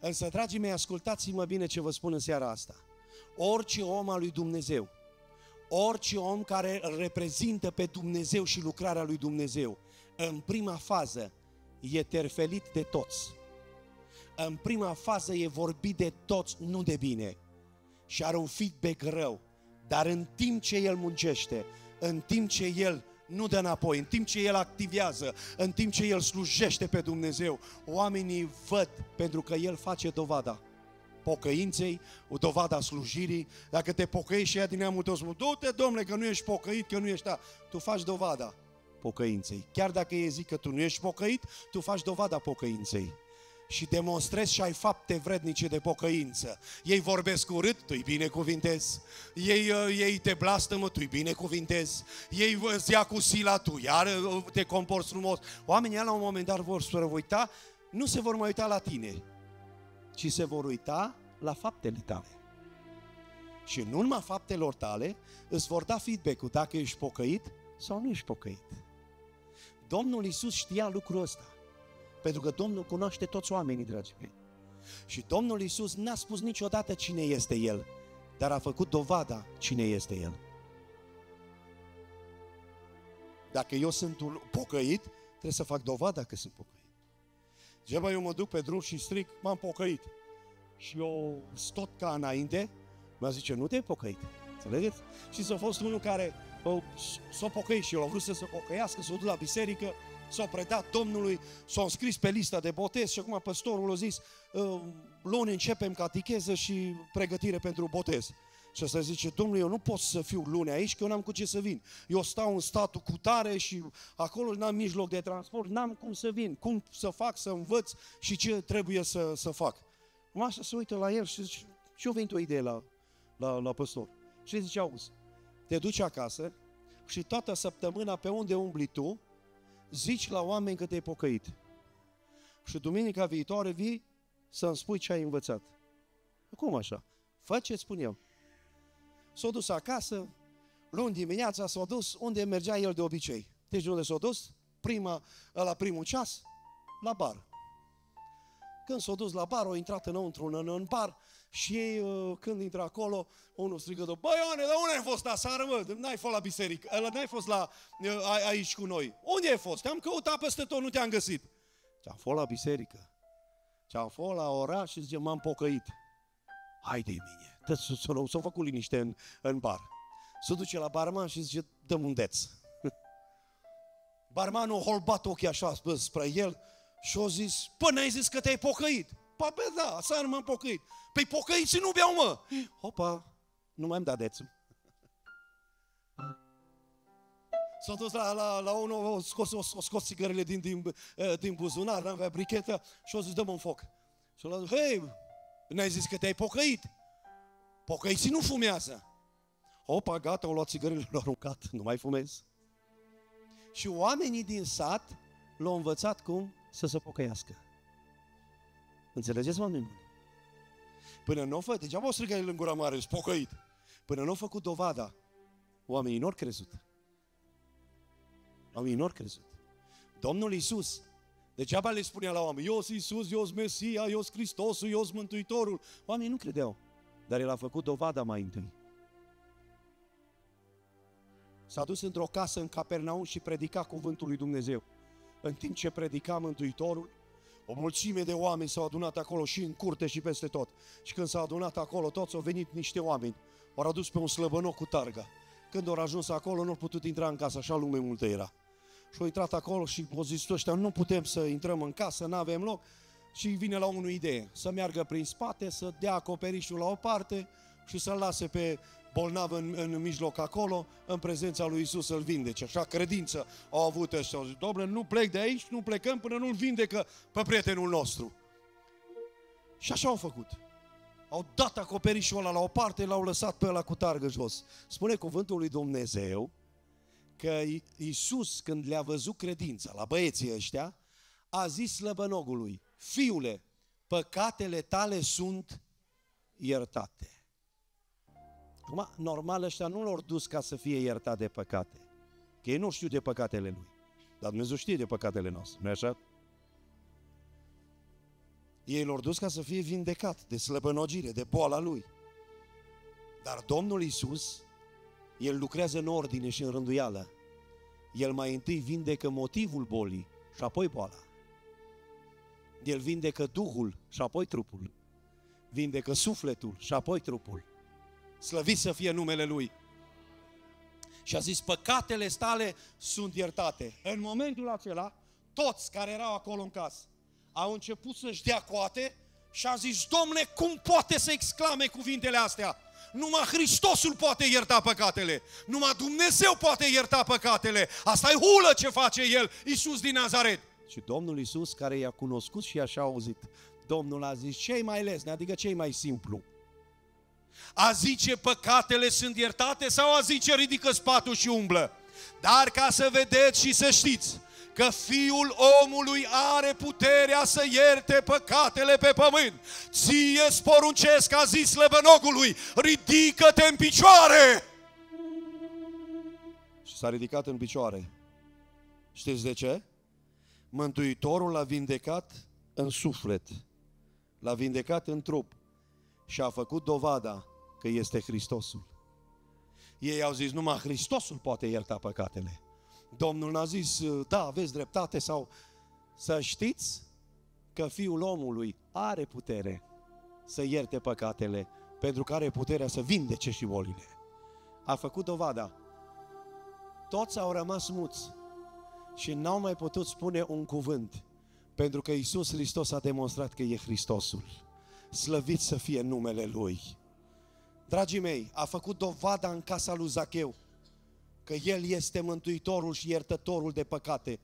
Însă, dragii mei, ascultați-mă bine ce vă spun în seara asta. Orice om al lui Dumnezeu, orice om care îl reprezintă pe Dumnezeu și lucrarea lui Dumnezeu, în prima fază e terfelit de toți. În prima fază e vorbit de toți, nu de bine. Și are un feedback rău. Dar în timp ce el muncește, în timp ce el nu dă înapoi, în timp ce el activează, în timp ce el slujește pe Dumnezeu, oamenii văd pentru că el face dovada pocăinței, o dovada slujirii. Dacă te pocăiești și ea din neamul tău, spune, du-te, domnule, că nu ești pocăit, că nu ești ta. Tu faci dovada. pocăinței. Chiar dacă ei zic că tu nu ești pocăit, tu faci dovada pocăinței și demonstrezi și ai fapte vrednice de pocăință. Ei vorbesc urât, tu îi binecuvintezi. Ei, uh, ei te blastămă, tu îi binecuvintezi. Ei îți ia cu sila, tu iar uh, te comporți frumos. Oamenii la un moment dat vor să uita, nu se vor mai uita la tine, ci se vor uita la faptele tale. Și în urma faptelor tale îți vor da feedback-ul dacă ești pocăit sau nu ești pocăit. Domnul Isus știa lucrul ăsta. Pentru că Domnul cunoaște toți oamenii, dragii mei. Și Domnul Isus n-a spus niciodată cine este El, dar a făcut dovada cine este El. Dacă eu sunt un pocăit, trebuie să fac dovada că sunt pocăit. Geba eu mă duc pe drum și stric, m-am pocăit. Și eu tot ca înainte, mă zice, nu te-ai pocăit. Înțelegeți? Și s-a fost unul care s-a pocăit și el a vrut să se pocăiască, s-a dus la biserică, s-au predat Domnului, s-au înscris pe lista de botez și acum păstorul a zis, ă, luni începem catecheză și pregătire pentru botez. Și asta zice, domnule, eu nu pot să fiu luni aici, că eu n-am cu ce să vin. Eu stau în statul cu tare și acolo n-am mijloc de transport, n-am cum să vin, cum să fac, să învăț și ce trebuie să, să fac. Așa se uită la el și zice, și eu venit o idee la, la, la păstor. Și zice, auzi, te duci acasă și toată săptămâna pe unde umbli tu, zici la oameni că te-ai pocăit. Și duminica viitoare vii să-mi spui ce ai învățat. Cum așa? Fă ce spun eu. S-a dus acasă, luni dimineața s-a dus unde mergea el de obicei. Deci unde s-a dus? Prima, la primul ceas, la bar. Când s-a dus la bar, a intrat înăuntru în, în bar și ei, uh, când intră acolo, unul strigă, băi Ioane, dar unde ai fost aseară, mă? N-ai fost la biserică, n-ai fost la, uh, aici cu noi. Unde ai fost? Te-am căutat peste tot, nu te-am găsit. Ce-am fost la biserică. Ce-am fost la oraș și zice, m-am pocăit. Haide mine. S-a făcut liniște în, în bar. Se duce la barman și zice, dăm un deț. Barmanul a holbat ochii așa spre el și a zis, până ai zis că te-ai pocăit. Pa, pe da, să m-am pocăit. Păi pocăiții nu beau, mă! Hopa, nu mai am dat dețul. S-a dus la, la, la unul, a scos, a scos țigările din, din, eh, din buzunar, n-avea brichetă și a zis, dă-mă un foc. Și a zis, hei, n-ai zis că te-ai pocăit? Pocăiții nu fumează. Opa, gata, au luat țigările, l-au aruncat, nu mai fumez. Și oamenii din sat l-au învățat cum să se pocăiască. Înțelegeți, oameni buni? Până nu o fă, degeaba o strigă el în gura mare, spocăit. Până nu a făcut dovada, oamenii nu au crezut. Oamenii nu au crezut. Domnul Iisus, degeaba le spunea la oameni, eu sunt Iisus, eu sunt Mesia, eu sunt Hristosul, eu sunt Mântuitorul. Oamenii nu credeau, dar el a făcut dovada mai întâi. S-a dus într-o casă în Capernaum și predica cuvântul lui Dumnezeu. În timp ce predica Mântuitorul, o mulțime de oameni s-au adunat acolo și în curte și peste tot. Și când s-au adunat acolo, toți au venit niște oameni. Au adus pe un slăbănoc cu targa. Când au ajuns acolo, nu au putut intra în casă, așa lume multă era. Și au intrat acolo și au zis ăștia, nu putem să intrăm în casă, nu avem loc. Și vine la unul idee, să meargă prin spate, să dea acoperișul la o parte și să-l lase pe bolnav în, în mijloc acolo, în prezența lui Isus să-l vindece. Așa credință au avut ăștia. Au zis, Doamne, nu plec de aici, nu plecăm până nu-l vindecă pe prietenul nostru. Și așa au făcut. Au dat acoperișul ăla la o parte, l-au lăsat pe ăla cu targă jos. Spune cuvântul lui Dumnezeu că Iisus, când le-a văzut credința la băieții ăștia, a zis slăbănogului, fiule, păcatele tale sunt iertate. Acum, normal, ăștia nu l-au dus ca să fie iertat de păcate. Că ei nu știu de păcatele lui. Dar Dumnezeu știe de păcatele noastre, nu așa? Ei l-au dus ca să fie vindecat de slăbănogire, de boala lui. Dar Domnul Isus, El lucrează în ordine și în rânduială. El mai întâi vindecă motivul bolii și apoi boala. El vindecă Duhul și apoi trupul. Vindecă sufletul și apoi trupul. Slăvit să fie numele Lui. Și a zis, păcatele tale sunt iertate. În momentul acela, toți care erau acolo în casă au început să-și dea coate și a zis, Domne, cum poate să exclame cuvintele astea? Numai Hristosul poate ierta păcatele. Numai Dumnezeu poate ierta păcatele. Asta e hulă ce face El, Iisus din Nazaret. Și Domnul Isus, care i-a cunoscut și așa a auzit, Domnul a zis, cei mai lesne, adică cei mai simplu. A zice păcatele sunt iertate sau a zice ridică spatul și umblă? Dar ca să vedeți și să știți că Fiul omului are puterea să ierte păcatele pe pământ. Ție sporuncesc, a zis slăbănogului, ridică-te în picioare! Și s-a ridicat în picioare. Știți de ce? Mântuitorul l-a vindecat în suflet, l-a vindecat în trup și a făcut dovada că este Hristosul. Ei au zis, numai Hristosul poate ierta păcatele. Domnul n-a zis, da, aveți dreptate sau să știți că Fiul omului are putere să ierte păcatele, pentru că are puterea să vindece și bolile. A făcut dovada. Toți au rămas muți și n-au mai putut spune un cuvânt, pentru că Isus Hristos a demonstrat că e Hristosul. Slăvit să fie numele Lui. Dragii mei, a făcut dovada în casa lui Zacheu că El este Mântuitorul și iertătorul de păcate.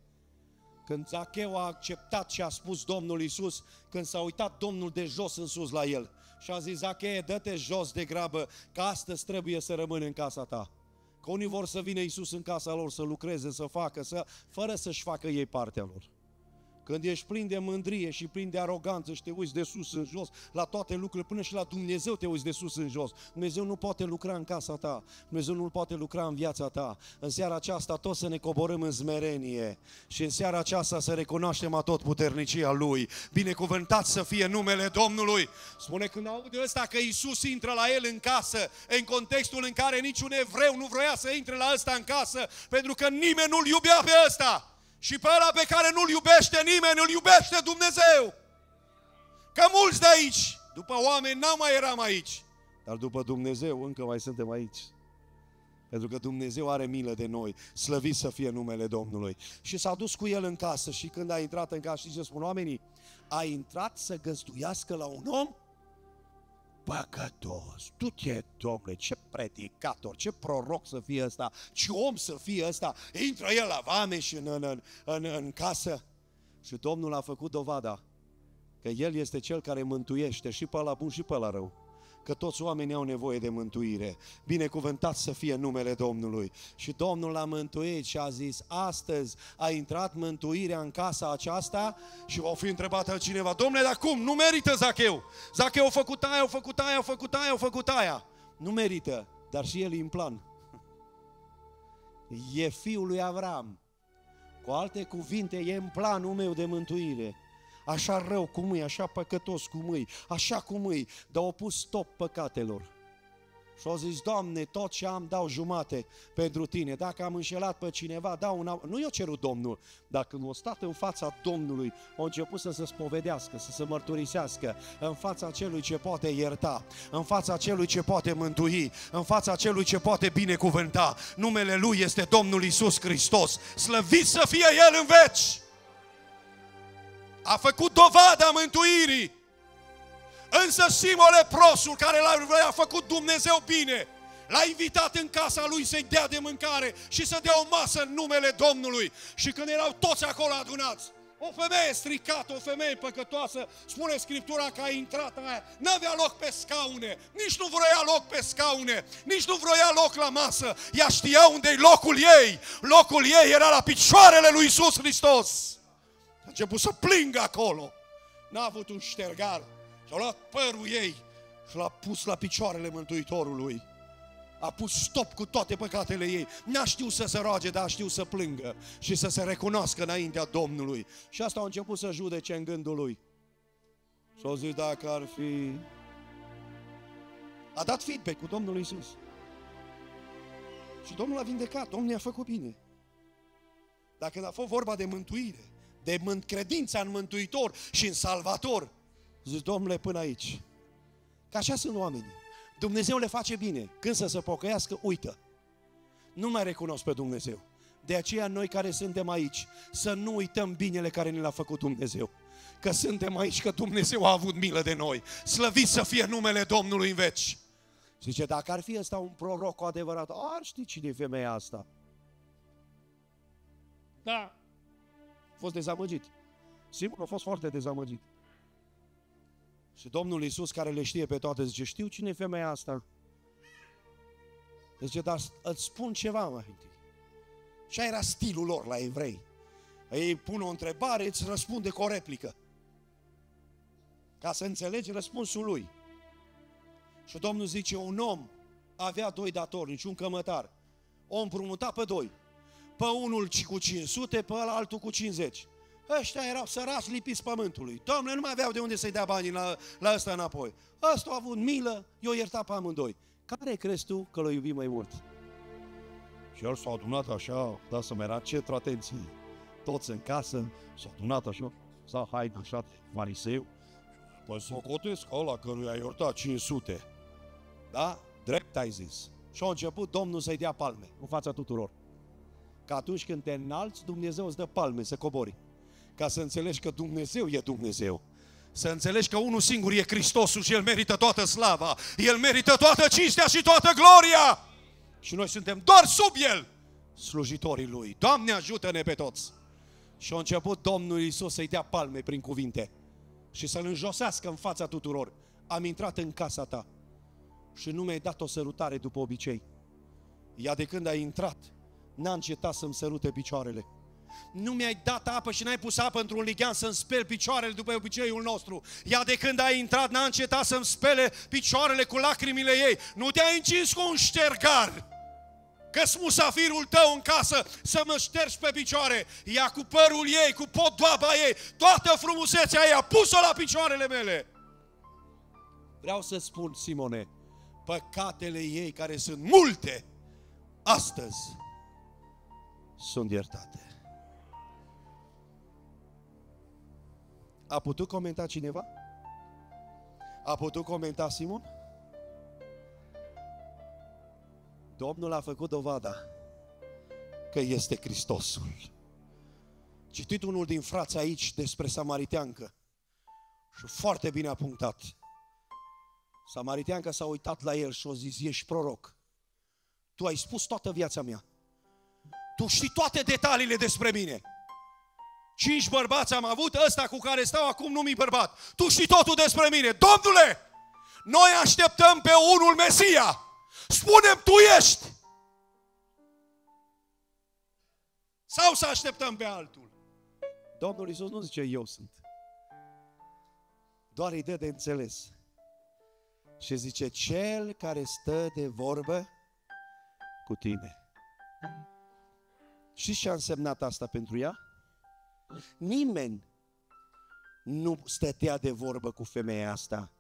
Când Zacheu a acceptat și a spus Domnul Isus, când s-a uitat Domnul de jos în sus la el și a zis, Zacheu, dă-te jos de grabă, că astăzi trebuie să rămâni în casa ta. Că unii vor să vină Isus în casa lor, să lucreze, să facă, să, fără să-și facă ei partea lor. Când ești plin de mândrie și plin de aroganță și te uiți de sus în jos la toate lucrurile, până și la Dumnezeu te uiți de sus în jos. Dumnezeu nu poate lucra în casa ta, Dumnezeu nu poate lucra în viața ta. În seara aceasta tot să ne coborâm în zmerenie și în seara aceasta să recunoaștem a tot puternicia Lui. Binecuvântat să fie numele Domnului. Spune când aude ăsta că Isus intră la el în casă, în contextul în care niciun evreu nu vrea să intre la ăsta în casă, pentru că nimeni nu-l iubea pe ăsta. Și pe ăla pe care nu-l iubește nimeni, îl iubește Dumnezeu. Că mulți de aici, după oameni, n-am mai eram aici. Dar după Dumnezeu încă mai suntem aici. Pentru că Dumnezeu are milă de noi. Slăvit să fie numele Domnului. Și s-a dus cu el în casă și când a intrat în casă, știți ce spun oamenii? A intrat să găzduiască la un om păcătos. Tu ce, domnule, ce predicator, ce proroc să fie ăsta, ce om să fie ăsta. Intră el la vame și în, în, în, în, în casă. Și Domnul a făcut dovada că El este Cel care mântuiește și pe la bun și pe la rău că toți oamenii au nevoie de mântuire. Binecuvântat să fie numele Domnului. Și Domnul l-a mântuit și a zis, astăzi a intrat mântuirea în casa aceasta și va fi întrebat altcineva, domnule, dar cum? Nu merită Zacheu. Zacheu a făcut aia, a făcut aia, a făcut aia, a făcut aia. Nu merită, dar și el e în plan. E fiul lui Avram. Cu alte cuvinte, e în planul meu de mântuire așa rău cum e, așa păcătos cum e, așa cum e, dar au pus stop păcatelor. Și au zis, Doamne, tot ce am dau jumate pentru Tine. Dacă am înșelat pe cineva, dau un... Nu i-a cerut Domnul. Dacă când a stat în fața Domnului, a început să se spovedească, să se mărturisească în fața celui ce poate ierta, în fața celui ce poate mântui, în fața celui ce poate binecuvânta. Numele Lui este Domnul Isus Hristos. Slăvit să fie El în veci! A făcut dovada mântuirii. Însă Simon leprosul care l-a făcut Dumnezeu bine, l-a invitat în casa lui să-i dea de mâncare și să dea o masă în numele Domnului. Și când erau toți acolo adunați, o femeie stricată, o femeie păcătoasă, spune Scriptura că a intrat aia, n-avea loc pe scaune, nici nu vroia loc pe scaune, nici nu vroia loc la masă, ea știa unde-i locul ei, locul ei era la picioarele lui Isus Hristos început să plângă acolo. N-a avut un ștergar. Și-a luat părul ei și l-a pus la picioarele Mântuitorului. A pus stop cu toate păcatele ei. N-a știut să se roage, dar a știut să plângă și să se recunoască înaintea Domnului. Și asta a început să judece în gândul lui. Și a zis dacă ar fi... A dat feedback cu Domnul Isus. Și Domnul a vindecat, Domnul i-a făcut bine. Dacă a fost vorba de mântuire, de credința în Mântuitor și în Salvator. Zici, Domnule, până aici. Că așa sunt oamenii. Dumnezeu le face bine. Când să se pocăiască, uită. Nu mai recunosc pe Dumnezeu. De aceea noi care suntem aici, să nu uităm binele care ne l-a făcut Dumnezeu. Că suntem aici, că Dumnezeu a avut milă de noi. Slăvit să fie numele Domnului în veci. Zice, dacă ar fi ăsta un proroc cu adevărat, ar ști cine e femeia asta. Da. A fost dezamăgit. Simon a fost foarte dezamăgit. Și Domnul Iisus, care le știe pe toate, zice, știu cine e femeia asta. Zice, dar îți spun ceva mai întâi. Și era stilul lor la evrei. Ei pun o întrebare, îți răspunde cu o replică. Ca să înțelegi răspunsul lui. Și Domnul zice, un om avea doi datornici, un cămătar. O împrumuta pe doi. Pe unul cu 500, pe altul cu 50. Ăștia erau săraci lipiți pământului. Domnule, nu mai aveau de unde să-i dea banii la, la ăsta înapoi. Ăsta a avut milă, i-o iertat pe amândoi. Care crezi tu că l-a iubit mai mult? Și el s-a adunat așa, da să era centru atenției. Toți în casă, s-a adunat așa, s-a haide așa, fariseu. Păi să o cotesc ăla căruia i-a iertat 500. Da? Drept ai zis. Și a început Domnul să-i dea palme în fața tuturor. Că atunci când te înalți, Dumnezeu îți dă palme să cobori. Ca să înțelegi că Dumnezeu e Dumnezeu. Să înțelegi că unul singur e Hristosul și El merită toată slava. El merită toată cinstea și toată gloria. Și noi suntem doar sub El, slujitorii Lui. Doamne ajută-ne pe toți! Și a început Domnul Iisus să-i dea palme prin cuvinte și să-L înjosească în fața tuturor. Am intrat în casa ta și nu mi-ai dat o sărutare după obicei. Ea de când ai intrat, n-a încetat să-mi sărute picioarele. Nu mi-ai dat apă și n-ai pus apă într-un lighean să-mi speli picioarele după obiceiul nostru. Ea de când ai intrat n-a încetat să-mi spele picioarele cu lacrimile ei. Nu te-ai încins cu un ștergar că musafirul tău în casă să mă ștergi pe picioare. Ea cu părul ei, cu podoaba ei, toată frumusețea ei, a pus-o la picioarele mele. Vreau să spun, Simone, păcatele ei, care sunt multe, astăzi sunt iertate. A putut comenta cineva? A putut comenta Simon? Domnul a făcut dovada că este Hristosul. Citit unul din frați aici despre Samariteancă și foarte bine a punctat. Samariteanca s-a uitat la el și a zis, ești proroc. Tu ai spus toată viața mea. Tu știi toate detaliile despre mine. Cinci bărbați am avut, ăsta cu care stau acum nu mi bărbat. Tu știi totul despre mine. Domnule, noi așteptăm pe unul Mesia. Spunem, tu ești. Sau să așteptăm pe altul? Domnul Iisus nu zice eu sunt. Doar îi dă de înțeles. Și zice, cel care stă de vorbă cu tine. Și ce a însemnat asta pentru ea? Nimeni nu stătea de vorbă cu femeia asta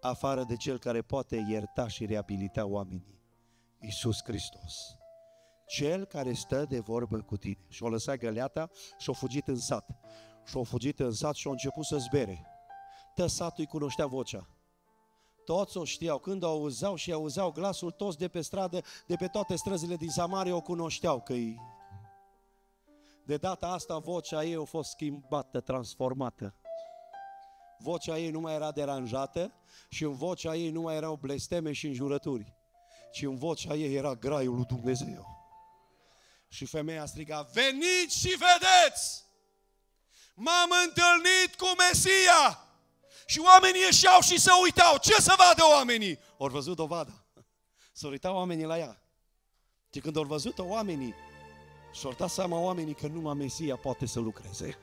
afară de cel care poate ierta și reabilita oamenii. Iisus Hristos. Cel care stă de vorbă cu tine. Și-o lăsat găleata și-o fugit în sat. Și-o fugit în sat și-o început să zbere. Tă satul îi cunoștea vocea. Toți o știau. Când o auzeau și auzeau glasul, toți de pe stradă, de pe toate străzile din Samaria o cunoșteau că -i... De data asta vocea ei a fost schimbată, transformată vocea ei nu mai era deranjată și în vocea ei nu mai erau blesteme și înjurături, ci în vocea ei era graiul lui Dumnezeu. Și femeia striga, veniți și vedeți! M-am întâlnit cu Mesia! Și oamenii ieșeau și se uitau. Ce să vadă oamenii? Au văzut dovada. *laughs* Să uitau oamenii la ea. Și când au văzut-o oamenii, și-au dat seama oamenii că numai Mesia poate să lucreze.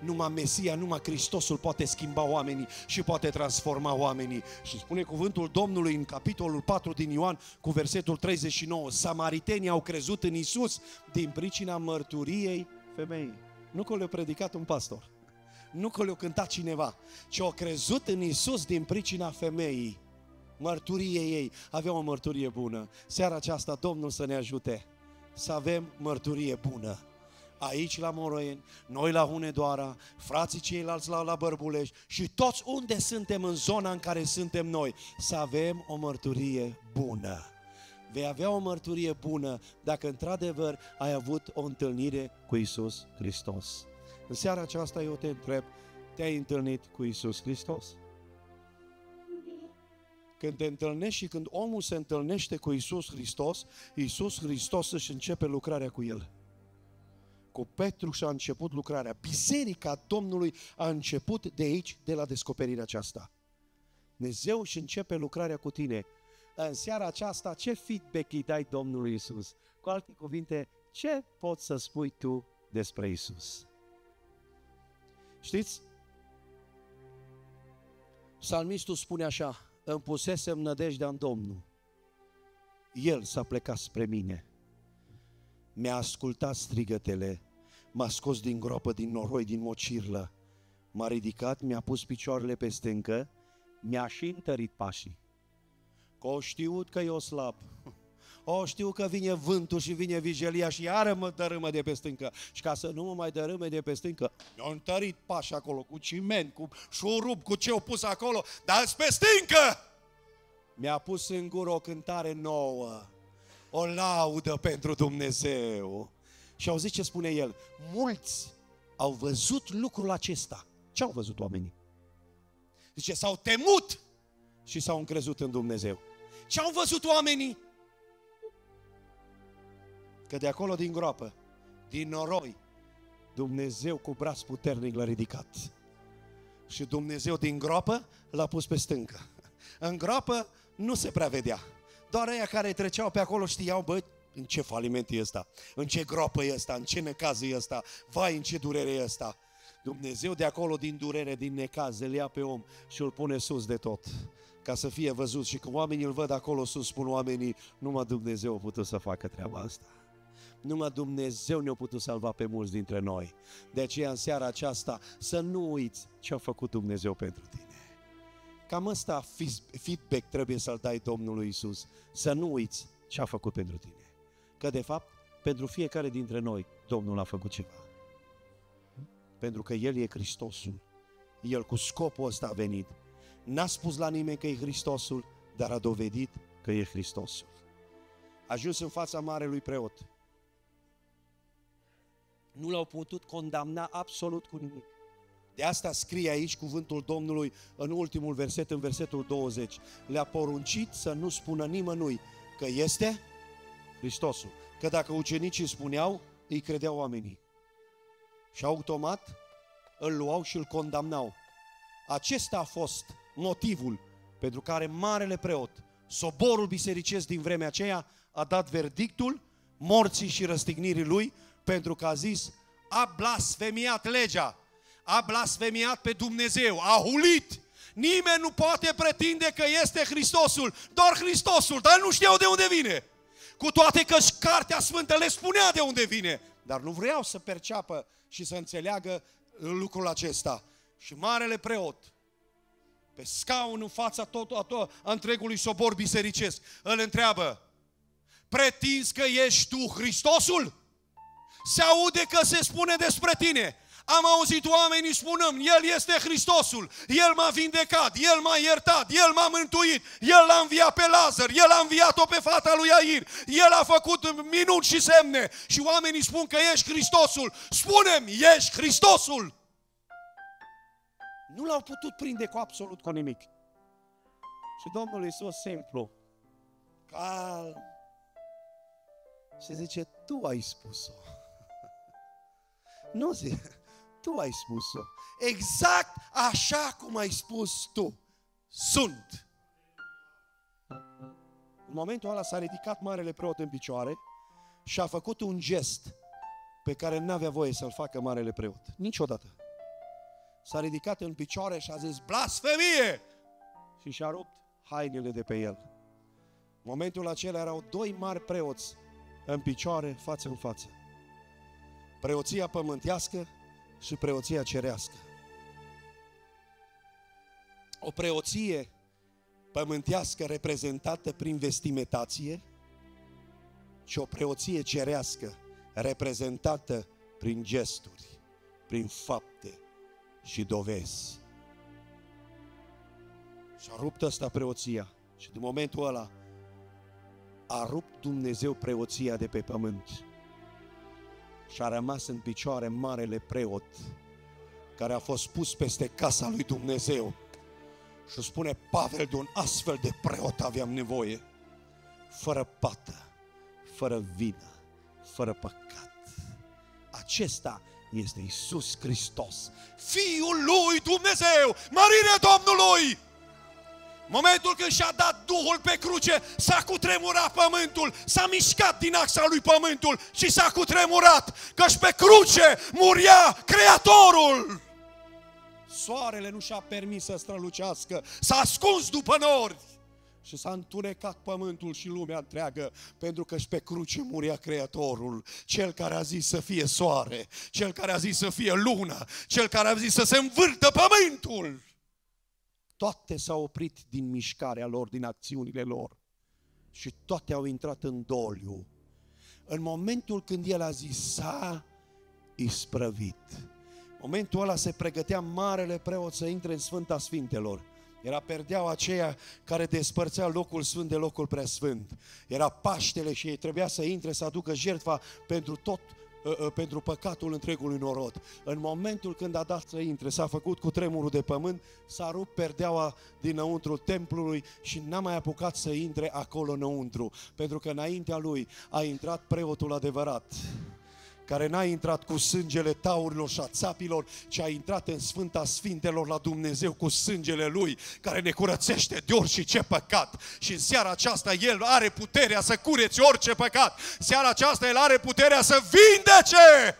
Numai Mesia, numai Hristosul poate schimba oamenii și poate transforma oamenii. Și spune cuvântul Domnului în capitolul 4 din Ioan cu versetul 39. Samaritenii au crezut în Isus din pricina mărturiei femeii. Nu că le-a predicat un pastor. Nu că le-a cântat cineva, ci au crezut în Isus din pricina femeii. Mărturiei ei. Avea o mărturie bună. Seara aceasta Domnul să ne ajute să avem mărturie bună aici la Moroieni, noi la Hunedoara, frații ceilalți la, la Bărbuleș și toți unde suntem în zona în care suntem noi, să avem o mărturie bună. Vei avea o mărturie bună dacă într-adevăr ai avut o întâlnire cu Isus Hristos. În seara aceasta eu te întreb, te-ai întâlnit cu Isus Hristos? Când te întâlnești și când omul se întâlnește cu Isus Hristos, Isus Hristos își începe lucrarea cu el. Cu Petru și-a început lucrarea. Biserica Domnului a început de aici, de la descoperirea aceasta. Dumnezeu își începe lucrarea cu tine. În seara aceasta, ce feedback îi dai Domnului Isus? Cu alte cuvinte, ce poți să spui tu despre Isus? Știți? Psalmistul spune așa, îmi pusesem nădejdea în Domnul. El s-a plecat spre mine. Mi-a ascultat strigătele, m-a scos din groapă, din noroi, din mocirlă. M-a ridicat, mi-a pus picioarele pe stâncă, mi-a și întărit pașii. Că o știut că eu slab. *laughs* O, știu că vine vântul și vine vigilia și iară mă dărâmă de pe stâncă. Și ca să nu mă mai dărâme de pe stâncă, mi-a întărit pași acolo cu ciment, cu șurub, cu ce au pus acolo, dar pe stâncă! Mi-a pus în gură o cântare nouă, o laudă pentru Dumnezeu. Și au zis ce spune el, mulți au văzut lucrul acesta. Ce au văzut oamenii? Zice, s-au temut și s-au încrezut în Dumnezeu. Ce au văzut oamenii? Că de acolo din groapă, din noroi, Dumnezeu cu braț puternic l-a ridicat. Și Dumnezeu din groapă l-a pus pe stâncă. În groapă nu se prea vedea. Doar aia care treceau pe acolo știau, bă, în ce faliment e ăsta, în ce groapă e ăsta, în ce necaz e ăsta, vai, în ce durere e ăsta. Dumnezeu de acolo, din durere, din necaz, îl ia pe om și îl pune sus de tot ca să fie văzut și când oamenii îl văd acolo sus, spun oamenii, numai Dumnezeu a putut să facă treaba asta. Numai Dumnezeu ne-a putut salva pe mulți dintre noi. De aceea în seara aceasta să nu uiți ce a făcut Dumnezeu pentru tine. Cam ăsta feedback trebuie să-l dai Domnului Isus. Să nu uiți ce a făcut pentru tine. Că de fapt, pentru fiecare dintre noi, Domnul a făcut ceva. Pentru că El e Hristosul. El cu scopul ăsta a venit N-a spus la nimeni că e Hristosul, dar a dovedit că e Hristosul. A ajuns în fața marelui preot. Nu l-au putut condamna absolut cu nimic. De asta scrie aici cuvântul Domnului în ultimul verset, în versetul 20. Le-a poruncit să nu spună nimănui că este Hristosul. Că dacă ucenicii spuneau, îi credeau oamenii. Și automat îl luau și îl condamnau. Acesta a fost motivul pentru care marele preot, soborul bisericesc din vremea aceea, a dat verdictul morții și răstignirii lui, pentru că a zis, a blasfemiat legea, a blasfemiat pe Dumnezeu, a hulit. Nimeni nu poate pretinde că este Hristosul, doar Hristosul, dar nu știau de unde vine. Cu toate că Cartea Sfântă le spunea de unde vine, dar nu vreau să perceapă și să înțeleagă lucrul acesta. Și marele preot, pe scaun în fața tot, tot, tot a întregului sobor bisericesc. Îl întreabă, pretinzi că ești tu Hristosul? Se aude că se spune despre tine. Am auzit oamenii spunând, El este Hristosul, El m-a vindecat, El m-a iertat, El m-a mântuit, El l-a înviat pe Lazar, El a înviat-o pe fata lui Air, El a făcut minuni și semne și oamenii spun că ești Hristosul. Spunem, ești Hristosul! Nu l-au putut prinde cu absolut cu nimic. Și Domnul Iisus simplu, calm, și zice, tu ai spus-o. Nu zice, tu ai spus-o. Exact așa cum ai spus tu. Sunt. În momentul ăla s-a ridicat marele preot în picioare și a făcut un gest pe care nu avea voie să-l facă marele preot. Niciodată s-a ridicat în picioare și a zis, blasfemie! Și și-a rupt hainele de pe el. În momentul acela erau doi mari preoți în picioare, față în față. Preoția pământească și preoția cerească. O preoție pământească reprezentată prin vestimentație și o preoție cerească reprezentată prin gesturi, prin fapte, și dovezi. Și-a rupt ăsta preoția. Și din momentul ăla a rupt Dumnezeu preoția de pe pământ. Și a rămas în picioare marele preot care a fost pus peste casa lui Dumnezeu. Și spune Pavel, de un astfel de preot aveam nevoie, fără pată, fără vină, fără păcat. Acesta este Isus Hristos, Fiul lui Dumnezeu, mărire Domnului! Momentul când și-a dat Duhul pe cruce, s-a cutremurat pământul, s-a mișcat din axa lui pământul și s-a cutremurat, căci pe cruce muria Creatorul. Soarele nu și-a permis să strălucească, s-a ascuns după nori și s-a întunecat pământul și lumea întreagă, pentru că și pe cruce muria Creatorul, cel care a zis să fie soare, cel care a zis să fie lună, cel care a zis să se învârtă pământul. Toate s-au oprit din mișcarea lor, din acțiunile lor și toate au intrat în doliu. În momentul când el a zis s-a isprăvit, momentul ăla se pregătea marele preot să intre în Sfânta Sfintelor. Era perdeaua aceea care despărțea locul sfânt de locul preasfânt. Era Paștele și ei trebuia să intre să aducă jertfa pentru tot uh, uh, pentru păcatul întregului norod. În momentul când a dat să intre, s-a făcut cu tremurul de pământ, s-a rupt perdeaua dinăuntru templului și n-a mai apucat să intre acolo înăuntru, pentru că înaintea lui a intrat preotul adevărat care n-a intrat cu sângele taurilor și a țapilor, ci a intrat în Sfânta Sfintelor la Dumnezeu cu sângele Lui, care ne curățește de orice păcat. Și în seara aceasta El are puterea să cureți orice păcat. Seara aceasta El are puterea să vindece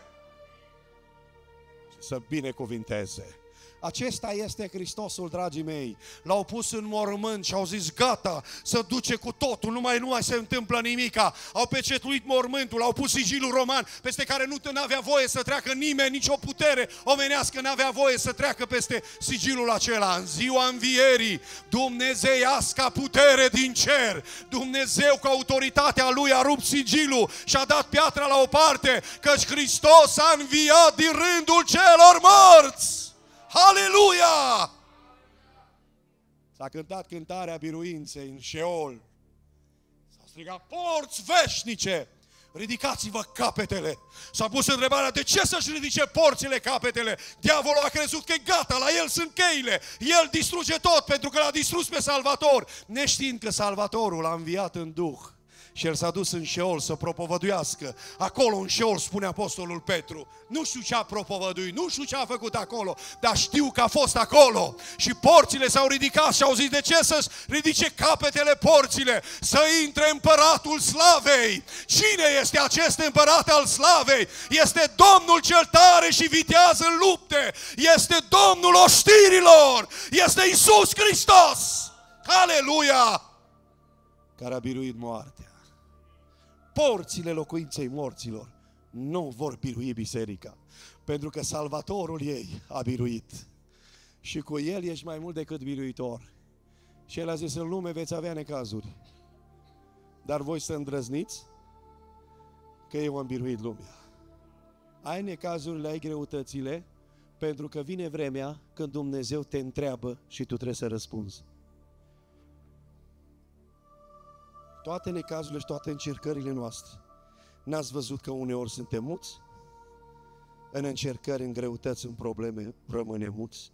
și să binecuvinteze. Acesta este Hristosul, dragii mei. L-au pus în mormânt și au zis, gata, să duce cu totul, nu mai, nu mai se întâmplă nimica. Au pecetuit mormântul, au pus sigilul roman, peste care nu avea voie să treacă nimeni, nicio putere omenească n-avea voie să treacă peste sigilul acela. În ziua învierii, Dumnezeiasca putere din cer, Dumnezeu cu autoritatea Lui a rupt sigilul și a dat piatra la o parte, căci Hristos a înviat din rândul celor morți. Aleluia! S-a cântat cântarea biruinței în Sheol. S-a strigat porți veșnice, ridicați-vă capetele. S-a pus întrebarea de ce să-și ridice porțile capetele. Diavolul a crezut că e gata, la el sunt cheile. El distruge tot pentru că l-a distrus pe Salvator, neștiind că Salvatorul a înviat în Duh și el s-a dus în Șeol să propovăduiască. Acolo în Șeol, spune Apostolul Petru, nu știu ce a propovăduit, nu știu ce a făcut acolo, dar știu că a fost acolo. Și porțile s-au ridicat și au zis, de ce să ridice capetele porțile? Să intre împăratul slavei. Cine este acest împărat al slavei? Este Domnul cel tare și vitează în lupte. Este Domnul oștirilor. Este Isus Hristos. Aleluia! Care a biruit moartea porțile locuinței morților nu vor birui biserica. Pentru că Salvatorul ei a biruit. Și cu el ești mai mult decât biruitor. Și el a zis, în lume veți avea necazuri. Dar voi să îndrăzniți că eu am biruit lumea. Ai necazurile, ai greutățile, pentru că vine vremea când Dumnezeu te întreabă și tu trebuie să răspunzi. Toate necazurile și toate încercările noastre. N-ați văzut că uneori suntem muți? În încercări, în greutăți, în probleme, rămânem muți.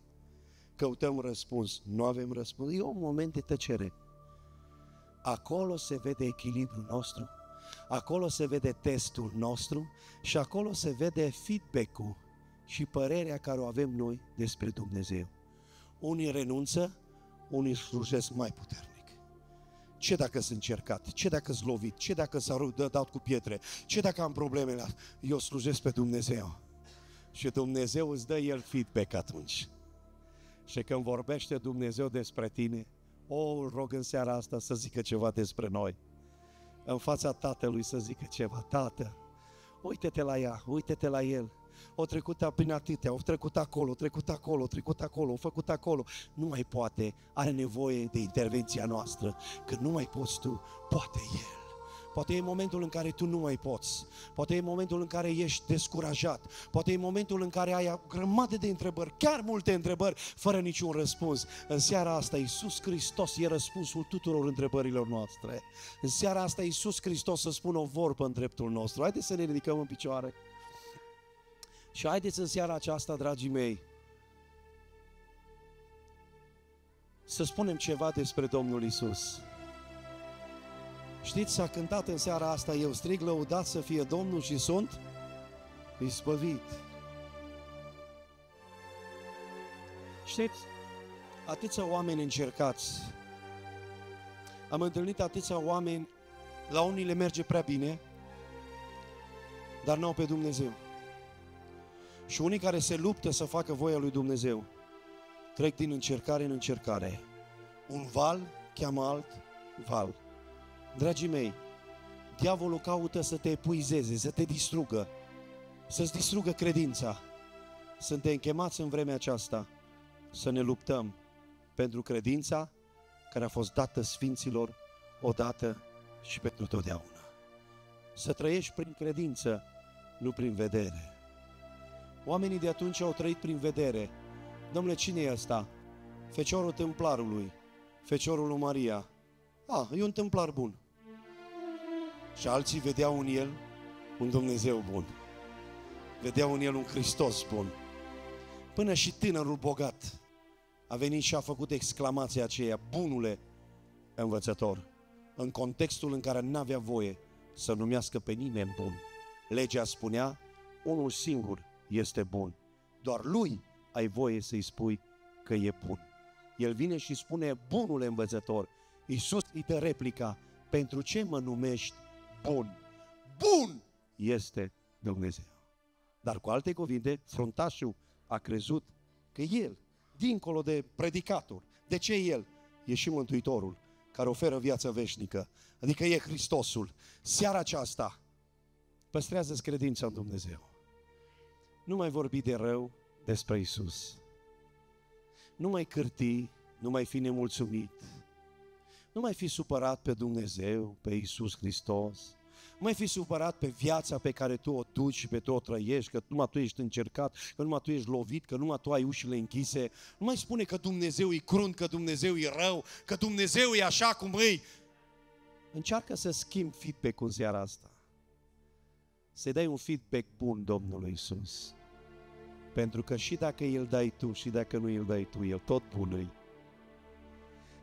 Căutăm răspuns, nu avem răspuns. E un moment de tăcere. Acolo se vede echilibrul nostru, acolo se vede testul nostru și acolo se vede feedback-ul și părerea care o avem noi despre Dumnezeu. Unii renunță, unii slujesc mai puternic. Ce dacă sunt încercat? Ce dacă sunt lovit? Ce dacă s-a dat cu pietre? Ce dacă am probleme? Eu slujesc pe Dumnezeu. Și Dumnezeu îți dă El feedback atunci. Și când vorbește Dumnezeu despre tine, o, îl rog în seara asta să zică ceva despre noi. În fața Tatălui să zică ceva. Tată, uite-te la ea, uite-te la el o trecut prin atâtea, o trecut acolo, o trecut acolo, o trecut acolo, o făcut acolo. Nu mai poate, are nevoie de intervenția noastră. Că nu mai poți tu, poate El. Poate e momentul în care tu nu mai poți. Poate e momentul în care ești descurajat. Poate e momentul în care ai o grămadă de întrebări, chiar multe întrebări, fără niciun răspuns. În seara asta Iisus Hristos e răspunsul tuturor întrebărilor noastre. În seara asta Iisus Hristos să spună o vorbă în dreptul nostru. Haideți să ne ridicăm în picioare. Și haideți în seara aceasta, dragii mei, să spunem ceva despre Domnul Isus. Știți, s-a cântat în seara asta, eu strig lăudat să fie Domnul și sunt ispăvit. Știți, atâția oameni încercați, am întâlnit atâția oameni, la unii le merge prea bine, dar n-au pe Dumnezeu. Și unii care se luptă să facă voia lui Dumnezeu, trec din încercare în încercare. Un val cheamă alt val. Dragii mei, diavolul caută să te epuizeze, să te distrugă, să-ți distrugă credința. Suntem chemați în vremea aceasta să ne luptăm pentru credința care a fost dată Sfinților odată și pentru totdeauna. Să trăiești prin credință, nu prin vedere. Oamenii de atunci au trăit prin vedere. Domnule, cine e ăsta? Feciorul templarului, feciorul lui Maria. A, e un templar bun. Și alții vedeau în el un Dumnezeu bun. Vedeau în el un Hristos bun. Până și tânărul bogat a venit și a făcut exclamația aceea, bunule învățător, în contextul în care n-avea voie să numească pe nimeni bun. Legea spunea, unul singur este bun. Doar lui ai voie să-i spui că e bun. El vine și spune, bunule învățător, Iisus îi te replica, pentru ce mă numești bun? Bun este Dumnezeu. Dar cu alte cuvinte, fruntașul a crezut că el, dincolo de predicator, de ce el? E și Mântuitorul care oferă viața veșnică, adică e Hristosul. Seara aceasta, păstrează-ți credința în Dumnezeu. Nu mai vorbi de rău despre Isus. Nu mai cârti, nu mai fi nemulțumit. Nu mai fi supărat pe Dumnezeu, pe Isus Hristos. Nu mai fi supărat pe viața pe care tu o duci și pe tu o trăiești, că numai tu ești încercat, că numai tu ești lovit, că numai tu ai ușile închise. Nu mai spune că Dumnezeu e crunt, că Dumnezeu e rău, că Dumnezeu e așa cum e. Încearcă să schimbi feedback-ul în seara asta. Să-i dai un feedback bun Domnului Isus. Pentru că și dacă îl dai tu și dacă nu îl dai tu, el tot bun îi.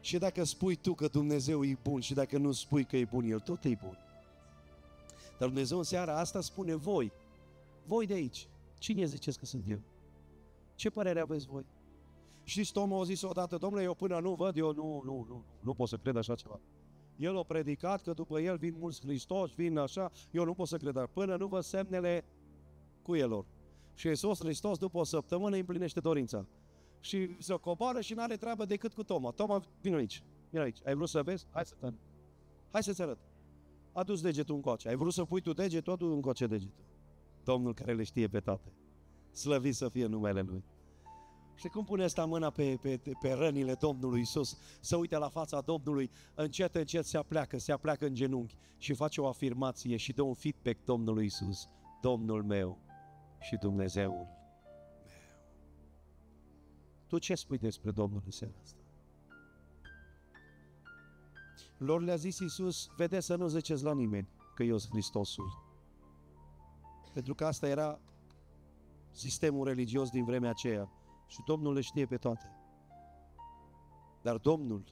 Și dacă spui tu că Dumnezeu e bun și dacă nu spui că e bun, el tot e bun. Dar Dumnezeu în seara asta spune voi, voi de aici, cine ziceți că sunt eu? Ce părere aveți voi? Știți, Tom a zis odată, domnule, eu până nu văd, eu nu, nu, nu, nu pot să cred așa ceva. El a predicat că după el vin mulți Hristos, vin așa, eu nu pot să cred, dar până nu văd semnele cu elor. Și Iisus Hristos după o săptămână împlinește dorința. Și se coboară și nu are treabă decât cu Toma. Toma, vine aici, vine aici. Ai vrut să vezi? Hai să te Hai să-ți arăt. A dus degetul încoace. Ai vrut să pui tu degetul, adu încoace degetul. Domnul care le știe pe toate. Slăvit să fie numele Lui. Și cum pune asta mâna pe, pe, pe rănile Domnului Isus, să uite la fața Domnului, încet, încet se apleacă, se apleacă în genunchi și face o afirmație și dă un feedback Domnului Isus. Domnul meu și Dumnezeul meu. Tu ce spui despre Domnul în seara asta? Lor le-a zis Iisus, vedeți să nu ziceți la nimeni că eu sunt Hristosul. Pentru că asta era sistemul religios din vremea aceea și Domnul le știe pe toate. Dar Domnul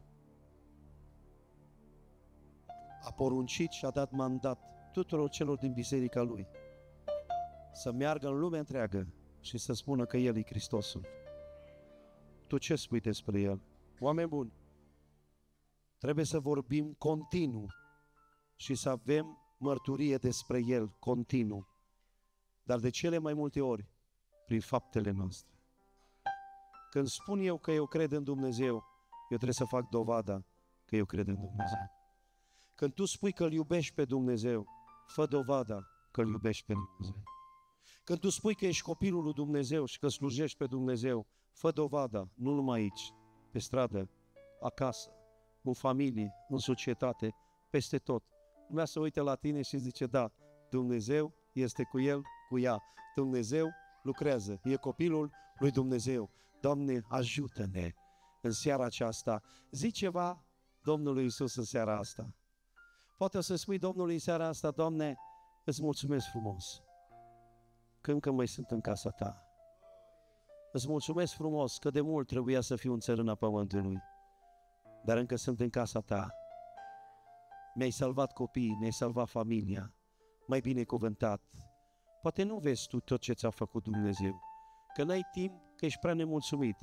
a poruncit și a dat mandat tuturor celor din biserica lui să meargă în lumea întreagă și să spună că El e Hristosul. Tu ce spui despre El? Oameni buni, trebuie să vorbim continuu și să avem mărturie despre El continuu, dar de cele mai multe ori prin faptele noastre. Când spun eu că eu cred în Dumnezeu, eu trebuie să fac dovada că eu cred în Dumnezeu. Când tu spui că îl iubești pe Dumnezeu, fă dovada că îl iubești pe Dumnezeu. Când tu spui că ești copilul lui Dumnezeu și că slujești pe Dumnezeu, fă dovada, nu numai aici, pe stradă, acasă, în familie, în societate, peste tot. Lumea să uite la tine și zice, da, Dumnezeu este cu el, cu ea. Dumnezeu lucrează, e copilul lui Dumnezeu. Doamne, ajută-ne în seara aceasta. Zi ceva Domnului Isus în seara asta. Poate o să spui Domnului în seara asta, Doamne, îți mulțumesc frumos că încă mai sunt în casa ta. Îți mulțumesc frumos că de mult trebuia să fiu în țărâna pământului. dar încă sunt în casa ta. Mi-ai salvat copiii, mi-ai salvat familia, mai binecuvântat. Poate nu vezi tu tot ce ți-a făcut Dumnezeu, că n-ai timp, că ești prea nemulțumit.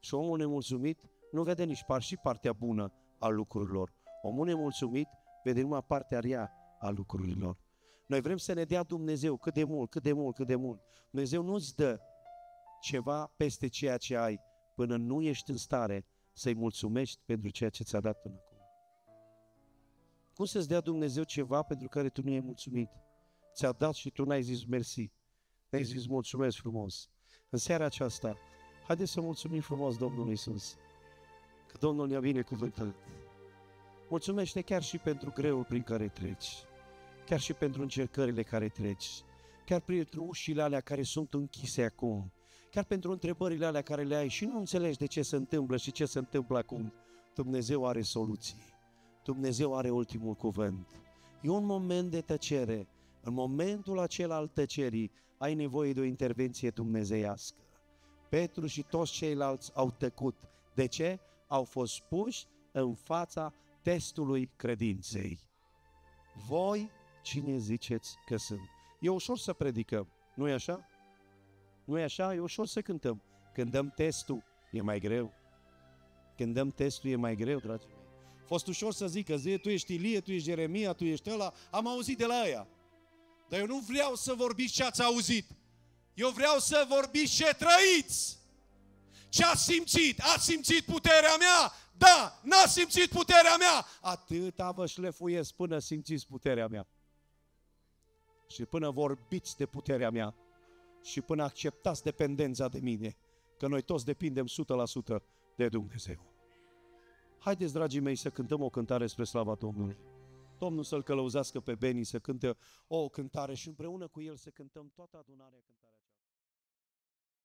Și omul nemulțumit nu vede nici par și partea bună a lucrurilor. Omul nemulțumit vede numai partea rea a lucrurilor. Noi vrem să ne dea Dumnezeu cât de mult, cât de mult, cât de mult. Dumnezeu nu-ți dă ceva peste ceea ce ai până nu ești în stare să-i mulțumești pentru ceea ce ți-a dat până acum. Cum să-ți dea Dumnezeu ceva pentru care tu nu ai mulțumit? Ți-a dat și tu n-ai zis mersi. N-ai zis mulțumesc frumos. În seara aceasta, haideți să mulțumim frumos Domnului Isus. Că Domnul ne-a binecuvântat. Mulțumește chiar și pentru greul prin care treci. Chiar și pentru încercările care treci. Chiar pentru ușile alea care sunt închise acum. Chiar pentru întrebările alea care le ai și nu înțelegi de ce se întâmplă și ce se întâmplă acum. Dumnezeu are soluții. Dumnezeu are ultimul cuvânt. E un moment de tăcere. În momentul acela al tăcerii ai nevoie de o intervenție dumnezeiască. Petru și toți ceilalți au tăcut. De ce? Au fost puși în fața testului credinței. Voi cine ziceți că sunt? E ușor să predicăm, nu e așa? nu e așa? E ușor să cântăm. Când dăm testul, e mai greu. Când dăm testul, e mai greu, dragii mei. A fost ușor să zică, zi, tu ești Ilie, tu ești Jeremia, tu ești ăla, am auzit de la ăia. Dar eu nu vreau să vorbiți ce ați auzit. Eu vreau să vorbiți ce trăiți. Ce ați simțit? Ați simțit puterea mea? Da, n-ați simțit puterea mea. Atâta vă șlefuiesc până simțiți puterea mea. Și până vorbiți de puterea mea și până acceptați dependența de mine, că noi toți depindem 100% de Dumnezeu. Haideți, dragii mei, să cântăm o cântare spre slava Domnului. Domnul să-L călăuzească pe Beni să cânte o cântare și împreună cu El să cântăm toată adunarea cântarea aceasta.